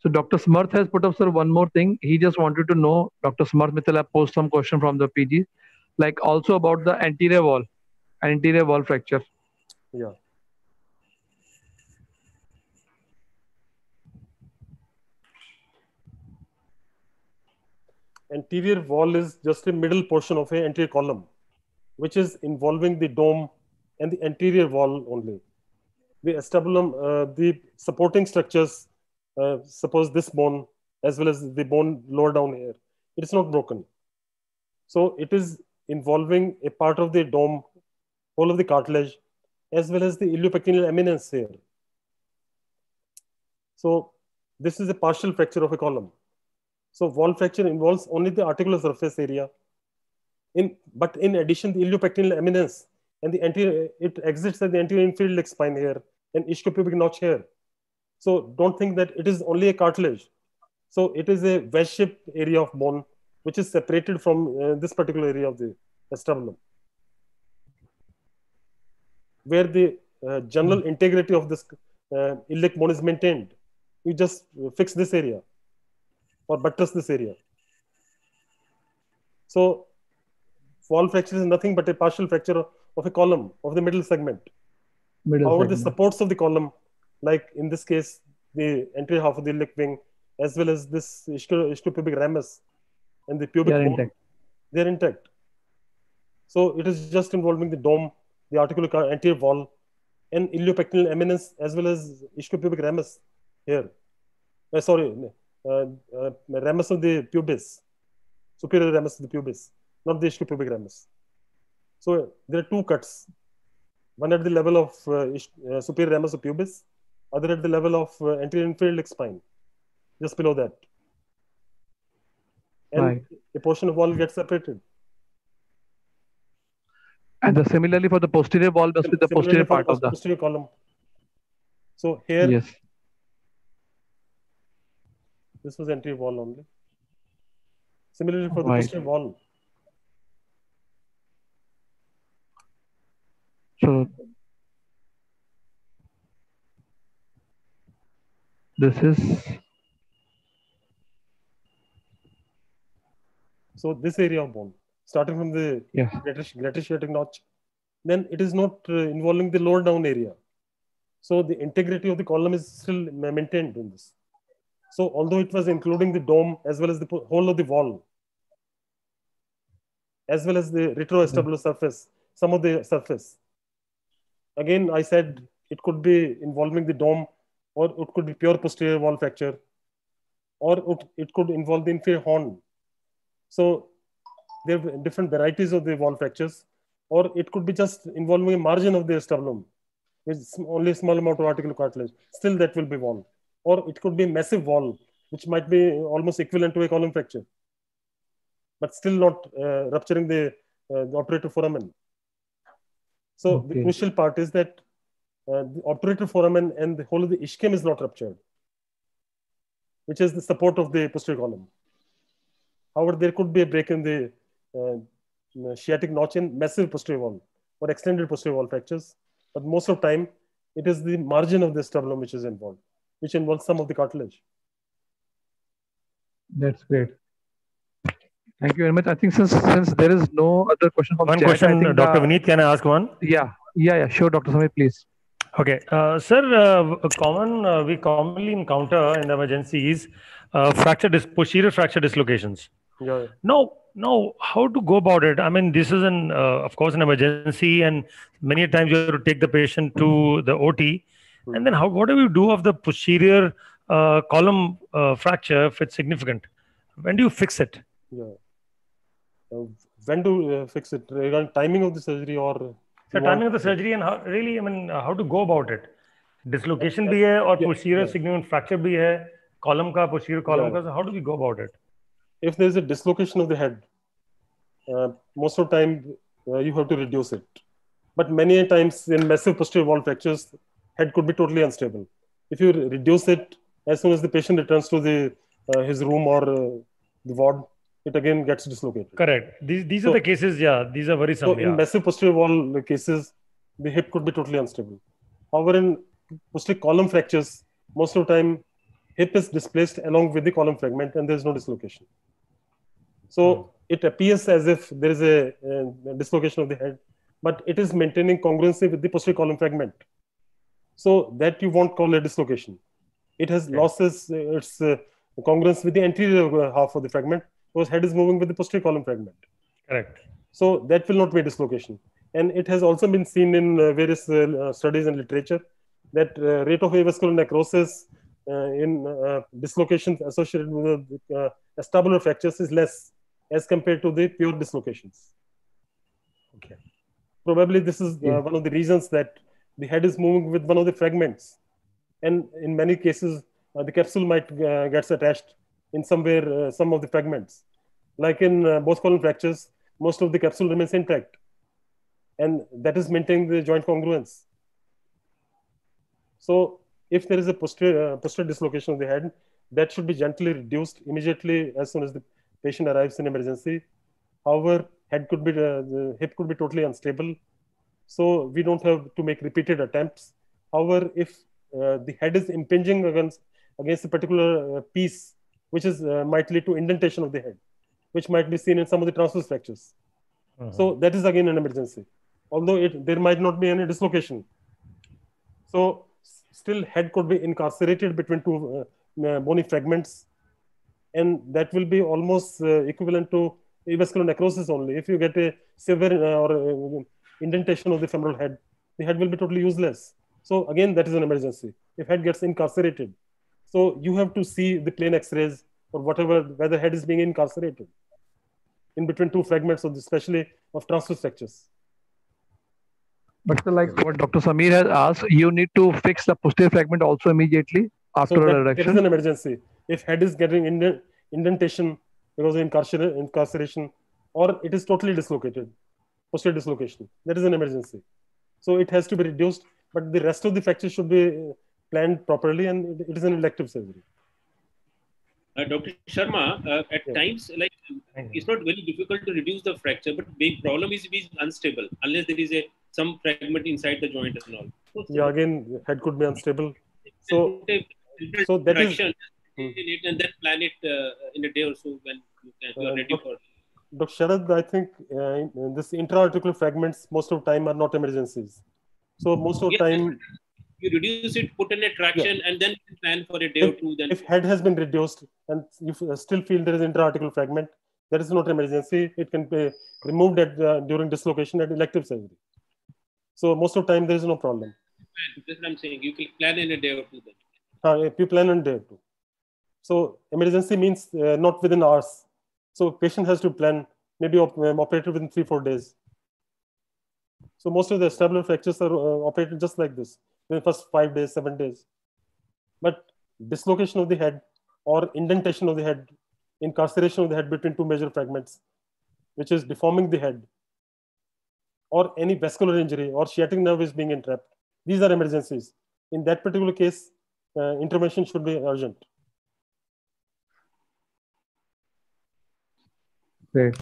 [SPEAKER 1] So Dr. Samarth has put up, sir, one more thing. He just wanted to know, Dr. Samarth Mittal have posed some question from the PG, like also about the anterior wall, anterior wall fracture.
[SPEAKER 2] Yeah. Anterior wall is just a middle portion of a anterior column, which is involving the dome and the anterior wall only. The acetabulum, uh, the supporting structures, uh, suppose this bone as well as the bone lower down here, it is not broken. So it is involving a part of the dome, whole of the cartilage, as well as the iliopectineal eminence here. So this is a partial fracture of a column. So wall fracture involves only the articular surface area. In, but in addition, the iliopectineal eminence and the anterior, it exits at the anterior inferior iliac spine here and ischiopubic notch here. So don't think that it is only a cartilage. So it is a wedge-shaped area of bone which is separated from uh, this particular area of the acetabulum, where the uh, general integrity of this uh, iliac bone is maintained. You just fix this area or buttress this area. So wall fracture is nothing but a partial fracture of a column of the middle segment.
[SPEAKER 1] Middle
[SPEAKER 2] However, the supports of the column, like in this case, the anterior half of the iliac wing, as well as this ischio- ischiopubic ramus and the pubic
[SPEAKER 1] They are
[SPEAKER 2] bone,
[SPEAKER 1] intact.
[SPEAKER 2] they're intact. So it is just involving the dome, the articular anterior wall, and iliopectineal eminence, as well as ischiopubic ramus here. Uh, sorry, uh, uh, ramus of the pubis, superior ramus of the pubis, not the ischiopubic ramus. So there are two cuts, one at the level of uh, uh, superior ramus of pubis, other at the level of uh, anterior inferior iliac spine, just below that. And
[SPEAKER 1] Right.
[SPEAKER 2] a portion of wall gets separated.
[SPEAKER 1] And the, similarly for the posterior wall must be the posterior part of the.
[SPEAKER 2] posterior column. So here,
[SPEAKER 1] Yes.
[SPEAKER 2] this was anterior wall only. Similarly for the
[SPEAKER 1] Right.
[SPEAKER 2] posterior wall,
[SPEAKER 1] So this is
[SPEAKER 2] so this area of bone, starting from the greater sciatic notch, then it is not uh, involving the lower down area. So the integrity of the column is still maintained in this. So although it was including the dome as well as the whole of the wall, as well as the retroacetabular surface, some of the surface. Again, I said it could be involving the dome, or it could be pure posterior wall fracture, or it, it could involve the inferior horn. So there are different varieties of the wall fractures, or it could be just involving a margin of the with sm- only a small amount of articular cartilage. Still, that will be wall, or it could be a massive wall, which might be almost equivalent to a column fracture, but still not uh, rupturing the, uh, the obturator foramen. So the crucial part is that uh, the obturator foramen and the whole of the ischium is not ruptured, which is the support of the posterior column. However, there could be a break in the uh, sciatic notch in massive posterior wall or extended posterior wall fractures. But most of the time, it is the margin of the sternum which is involved, which involves some of the cartilage.
[SPEAKER 1] That's great. Thank you very much. I think since since there is no other question from
[SPEAKER 8] one
[SPEAKER 1] chat,
[SPEAKER 8] question,
[SPEAKER 1] think
[SPEAKER 8] Dr.
[SPEAKER 1] the-
[SPEAKER 8] Vineet, can I ask one?
[SPEAKER 1] Yeah, yeah, yeah. Sure, Dr. Samir, please.
[SPEAKER 8] Okay, uh, sir. Uh, a common uh, we commonly encounter in emergencies uh, fracture dis- posterior fracture dislocations
[SPEAKER 2] Yeah.
[SPEAKER 8] Now, now, how to go about it? I mean, this is an uh, of course an emergency, and many times you have to take the patient to the OT, and then how what do you do of the posterior uh, column uh, fracture if it's significant? When do you fix it?
[SPEAKER 2] Yeah. Uh, when to uh, fix it? Regarding timing of the surgery or
[SPEAKER 8] The
[SPEAKER 2] you
[SPEAKER 8] timing
[SPEAKER 2] want-
[SPEAKER 8] of the surgery and how really, I mean, uh, how to go about it? Dislocation भी है और
[SPEAKER 2] Yeah,
[SPEAKER 8] posterior
[SPEAKER 2] yeah.
[SPEAKER 8] significant fracture भी है column का posterior column
[SPEAKER 2] Yeah.
[SPEAKER 8] का. So how do we go about it?
[SPEAKER 2] If there is a dislocation of the head, uh, most of the time uh, you have to reduce it. But many times in massive posterior wall fractures, head could be totally unstable. If you re- reduce it as soon as the patient returns to the uh, his room or uh, the ward, it again gets dislocated.
[SPEAKER 8] Correct. These these
[SPEAKER 2] So-
[SPEAKER 8] are the cases. Yeah, these are worrisome.
[SPEAKER 2] So
[SPEAKER 8] yeah.
[SPEAKER 2] in massive posterior wall cases, the hip could be totally unstable. However, in posterior column fractures, most of the time, hip is displaced along with the column fragment and there is no dislocation. So it appears as if there is a, a dislocation of the head, but it is maintaining congruency with the posterior column fragment. So that you won't call a dislocation. It has losses uh, its uh, congruence with the anterior uh, half of the fragment because head is moving with the posterior column fragment.
[SPEAKER 8] Correct.
[SPEAKER 2] So that will not be a dislocation. And it has also been seen in uh, various uh, studies and literature that uh, rate of avascular necrosis uh, in uh, dislocations associated with uh, acetabular fractures is less as compared to the pure dislocations.
[SPEAKER 8] Okay.
[SPEAKER 2] Probably this is uh,
[SPEAKER 1] Yeah.
[SPEAKER 2] one of the reasons that the head is moving with one of the fragments. And in many cases, uh, the capsule might uh, gets attached in somewhere, uh, some of the fragments. Like in uh, both column fractures, most of the capsule remains intact. And that is maintaining the joint congruence. So if there is a posterior, uh, posterior dislocation of the head, that should be gently reduced immediately as soon as the patient arrives in emergency. However, head could be, uh, the hip could be totally unstable. So we don't have to make repeated attempts. However, if uh, the head is impinging against, against a particular uh, piece, which is uh, might lead to indentation of the head, which might be seen in some of the transverse fractures.
[SPEAKER 8] Uh-huh.
[SPEAKER 2] So that is again an emergency, although it, there might not be any dislocation. So still head could be incarcerated between two uh, bony fragments, and that will be almost uh, equivalent to avascular necrosis only. If you get a severe uh, or indentation of the femoral head, the head will be totally useless. So again, that is an emergency. If head gets incarcerated, so you have to see the plain X-rays or whatever whether head is being incarcerated in between two fragments of the, especially of transverse fractures.
[SPEAKER 1] But sir, like what Dr. Samir has asked, you need to fix the posterior fragment also immediately after
[SPEAKER 2] so
[SPEAKER 1] a
[SPEAKER 2] that, that is
[SPEAKER 1] reduction.
[SPEAKER 2] an emergency. If head is getting indent, indentation because of incarcer- incarceration, or it is totally dislocated, posterior dislocation, that is an emergency. So it has to be reduced, but the rest of the fracture should be uh, planned properly, and it- it is an elective surgery.
[SPEAKER 5] Uh, Dr. Sharma, uh, at
[SPEAKER 2] Yeah.
[SPEAKER 5] times, like it's not very difficult to reduce the fracture, but big problem is it is unstable unless there is a some fragment inside the joint and all. So,
[SPEAKER 2] Yeah, again, head could be unstable. So, so that is-
[SPEAKER 5] in it and then plan it uh, in a day or so when you, can, you are
[SPEAKER 2] Uh,
[SPEAKER 5] ready
[SPEAKER 2] doc-
[SPEAKER 5] for.
[SPEAKER 2] Dr. Sharad, I think uh, in- this intra-articular fragments most of the time are not emergencies. So most of the
[SPEAKER 5] Yes,
[SPEAKER 2] time,
[SPEAKER 5] You reduce it, put in a traction, and then plan for a day or two. Then
[SPEAKER 2] if head has been reduced and you f- still feel there is intra-articular fragment, that is not emergency. It can be removed at, uh, during dislocation at elective surgery. So most of the time there is no problem.
[SPEAKER 5] that's what I'm saying. You can plan in a day or two. Then.
[SPEAKER 2] Uh, if you plan on day or two. So emergency means uh, not within hours. So patient has to plan maybe op- um, operated within three four days. So most of the acetabular fractures are uh, operated just like this, in the first five days, seven days. But dislocation of the head or indentation of the head, incarceration of the head between two major fragments, which is deforming the head, or any vascular injury or sciatic nerve is being entrapped. These are emergencies. In that particular case, uh, intervention should be urgent.
[SPEAKER 1] Great.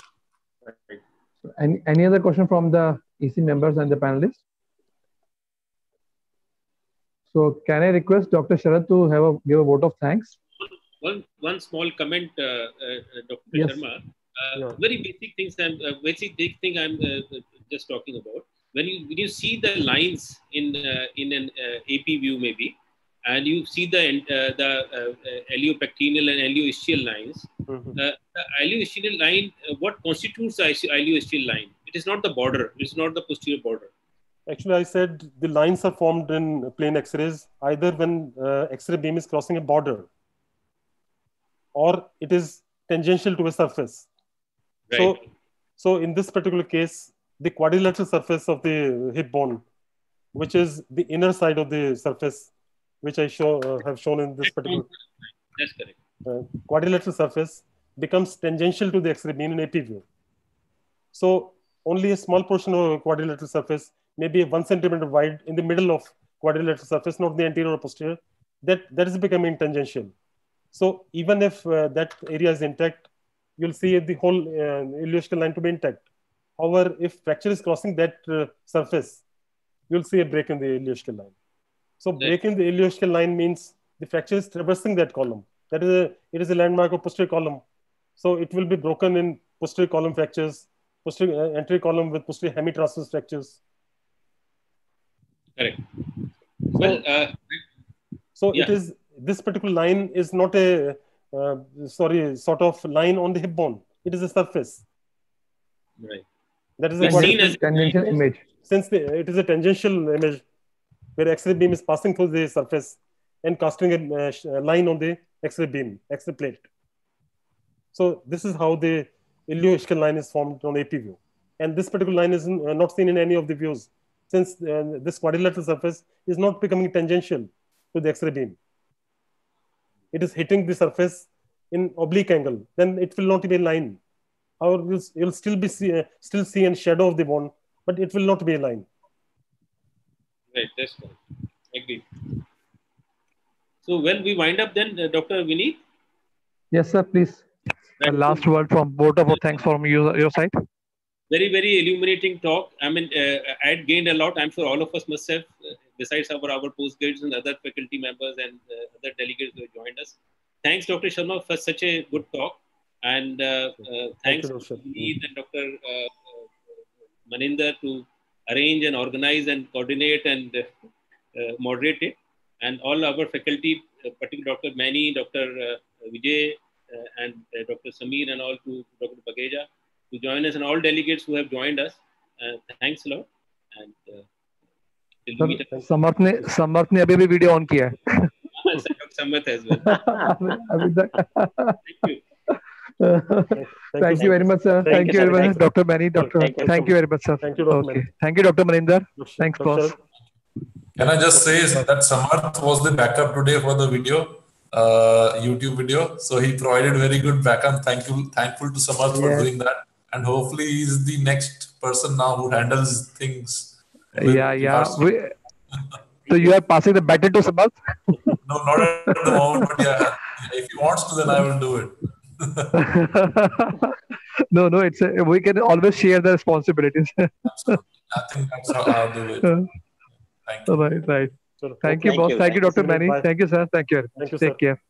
[SPEAKER 1] Any, any other question from the EC members and the panelists? So can I request Dr. Sharad to have a give a vote of thanks?
[SPEAKER 5] One one small comment, uh, uh, Dr.
[SPEAKER 1] Yes.
[SPEAKER 5] Sharma. Uh,
[SPEAKER 2] Yeah.
[SPEAKER 5] Very basic things. I'm uh, basic thing I'm uh, just talking about. When you when you see the lines in uh, in an uh, AP view maybe, and you see the uh, the uh, uh, iliopectineal and ilioischial lines,
[SPEAKER 2] Mhm.
[SPEAKER 5] uh, the ilioischial line, uh, what constitutes the ilioischial line? It is not the border. It is not the posterior border.
[SPEAKER 2] Actually, I said the lines are formed in plain X-rays either when uh, X-ray beam is crossing a border or it is tangential to a surface.
[SPEAKER 5] Right.
[SPEAKER 2] So, so in this particular case, the quadrilateral surface of the hip bone, which is the inner side of the surface, which I show uh, have shown in this particular
[SPEAKER 5] That's correct.
[SPEAKER 2] uh, quadrilateral surface, becomes tangential to the X-ray beam in AP view. So only a small portion of quadrilateral surface, maybe one centimeter wide in the middle of quadrilateral surface, not the anterior or posterior, that, that is becoming tangential. So even if uh, that area is intact, you'll see the whole uh, line to be intact. However, if fracture is crossing that uh, surface, you'll see a break in the ilioischial line. So breaking the ilioischial line means the fracture is traversing that column. That is a, it is a landmark of posterior column. So it will be broken in posterior column fractures, posterior uh, anterior column with posterior hemitransverse fractures.
[SPEAKER 5] Correct. Well, uh,
[SPEAKER 2] So
[SPEAKER 5] Yeah.
[SPEAKER 2] it is this particular line is not a uh, sorry sort of line on the hip bone. It is a surface.
[SPEAKER 5] right.
[SPEAKER 2] That is a
[SPEAKER 5] seen as
[SPEAKER 1] Tangential image.
[SPEAKER 2] since the, it is a tangential image where X-ray beam is passing through the surface and casting a, uh, line on the X-ray beam, X-ray plate. So this is how the ilioischial line is formed on AP view. And this particular line is uh, not seen in any of the views since uh, this quadrilateral surface is not becoming tangential to the X-ray beam. It is hitting the surface in oblique angle. Then it will not be a line. However, you'll, you'll still be see, uh, still see a shadow of the bone, but it will not be a line.
[SPEAKER 5] Right, that's correct. Agree. So when we wind up, then uh, Dr. Vineet.
[SPEAKER 1] Yes, sir. Please. A
[SPEAKER 5] Right.
[SPEAKER 1] last word from both of us. Thanks from your, your side.
[SPEAKER 5] Very, very illuminating talk. I mean, uh, I had gained a lot. I'm sure all of us must have, uh, besides our our postgraduates and other faculty members and uh, other delegates who have joined us. Thanks, Dr. Sharma, for such a good talk. And uh, uh, thanks
[SPEAKER 2] you,
[SPEAKER 5] to
[SPEAKER 2] Dr.
[SPEAKER 5] Vineet and Dr. Uh, uh, Maninder to arrange and organize and coordinate and uh, uh, moderate it. And all our faculty, uh, particularly Dr. Mani, Dr. Uh, Vijay, uh, and uh, Dr. Sameer, and all to Dr. Bageja to join us, and all delegates who have joined us. Uh, thanks a lot. And uh, till we meet
[SPEAKER 1] sir समर्थ ने समर्थ ने अभी भी video on किया है
[SPEAKER 5] again. Dr. Sampath as well.
[SPEAKER 1] अभी
[SPEAKER 5] Thank,
[SPEAKER 1] thank you, very much, sir.
[SPEAKER 3] Thank,
[SPEAKER 1] thank
[SPEAKER 3] you
[SPEAKER 1] very much, Dr. Mani, Doctor,
[SPEAKER 3] thank,
[SPEAKER 1] thank you very much, sir.
[SPEAKER 2] Thank you, Dr.
[SPEAKER 1] Okay. Thank you, Dr. Maninder. Thanks, boss.
[SPEAKER 7] Can I just say that Samarth was the backup today for the video, uh, YouTube video. So he provided very good backup. Thank you, thankful to Samarth
[SPEAKER 1] yes.
[SPEAKER 7] for doing that. And hopefully he's the next person now who handles things.
[SPEAKER 1] Yeah, yeah. We, so you are passing the baton to Samarth?
[SPEAKER 7] no, not at the moment. But yeah, if he wants to, then I will do it
[SPEAKER 1] no, no. It's a, we can always share the responsibilities.
[SPEAKER 7] I think that's how I'll do it. Thank you.
[SPEAKER 1] right, right.
[SPEAKER 2] Sure.
[SPEAKER 1] Thank you,
[SPEAKER 3] Thank
[SPEAKER 1] boss.
[SPEAKER 3] you.
[SPEAKER 1] Thank you,
[SPEAKER 3] Thank you,
[SPEAKER 1] Dr.
[SPEAKER 2] sir.
[SPEAKER 1] Mani.
[SPEAKER 2] Bye.
[SPEAKER 1] Thank you, sir. Thank you.
[SPEAKER 2] Thank you,
[SPEAKER 1] Take
[SPEAKER 2] sir.
[SPEAKER 1] care.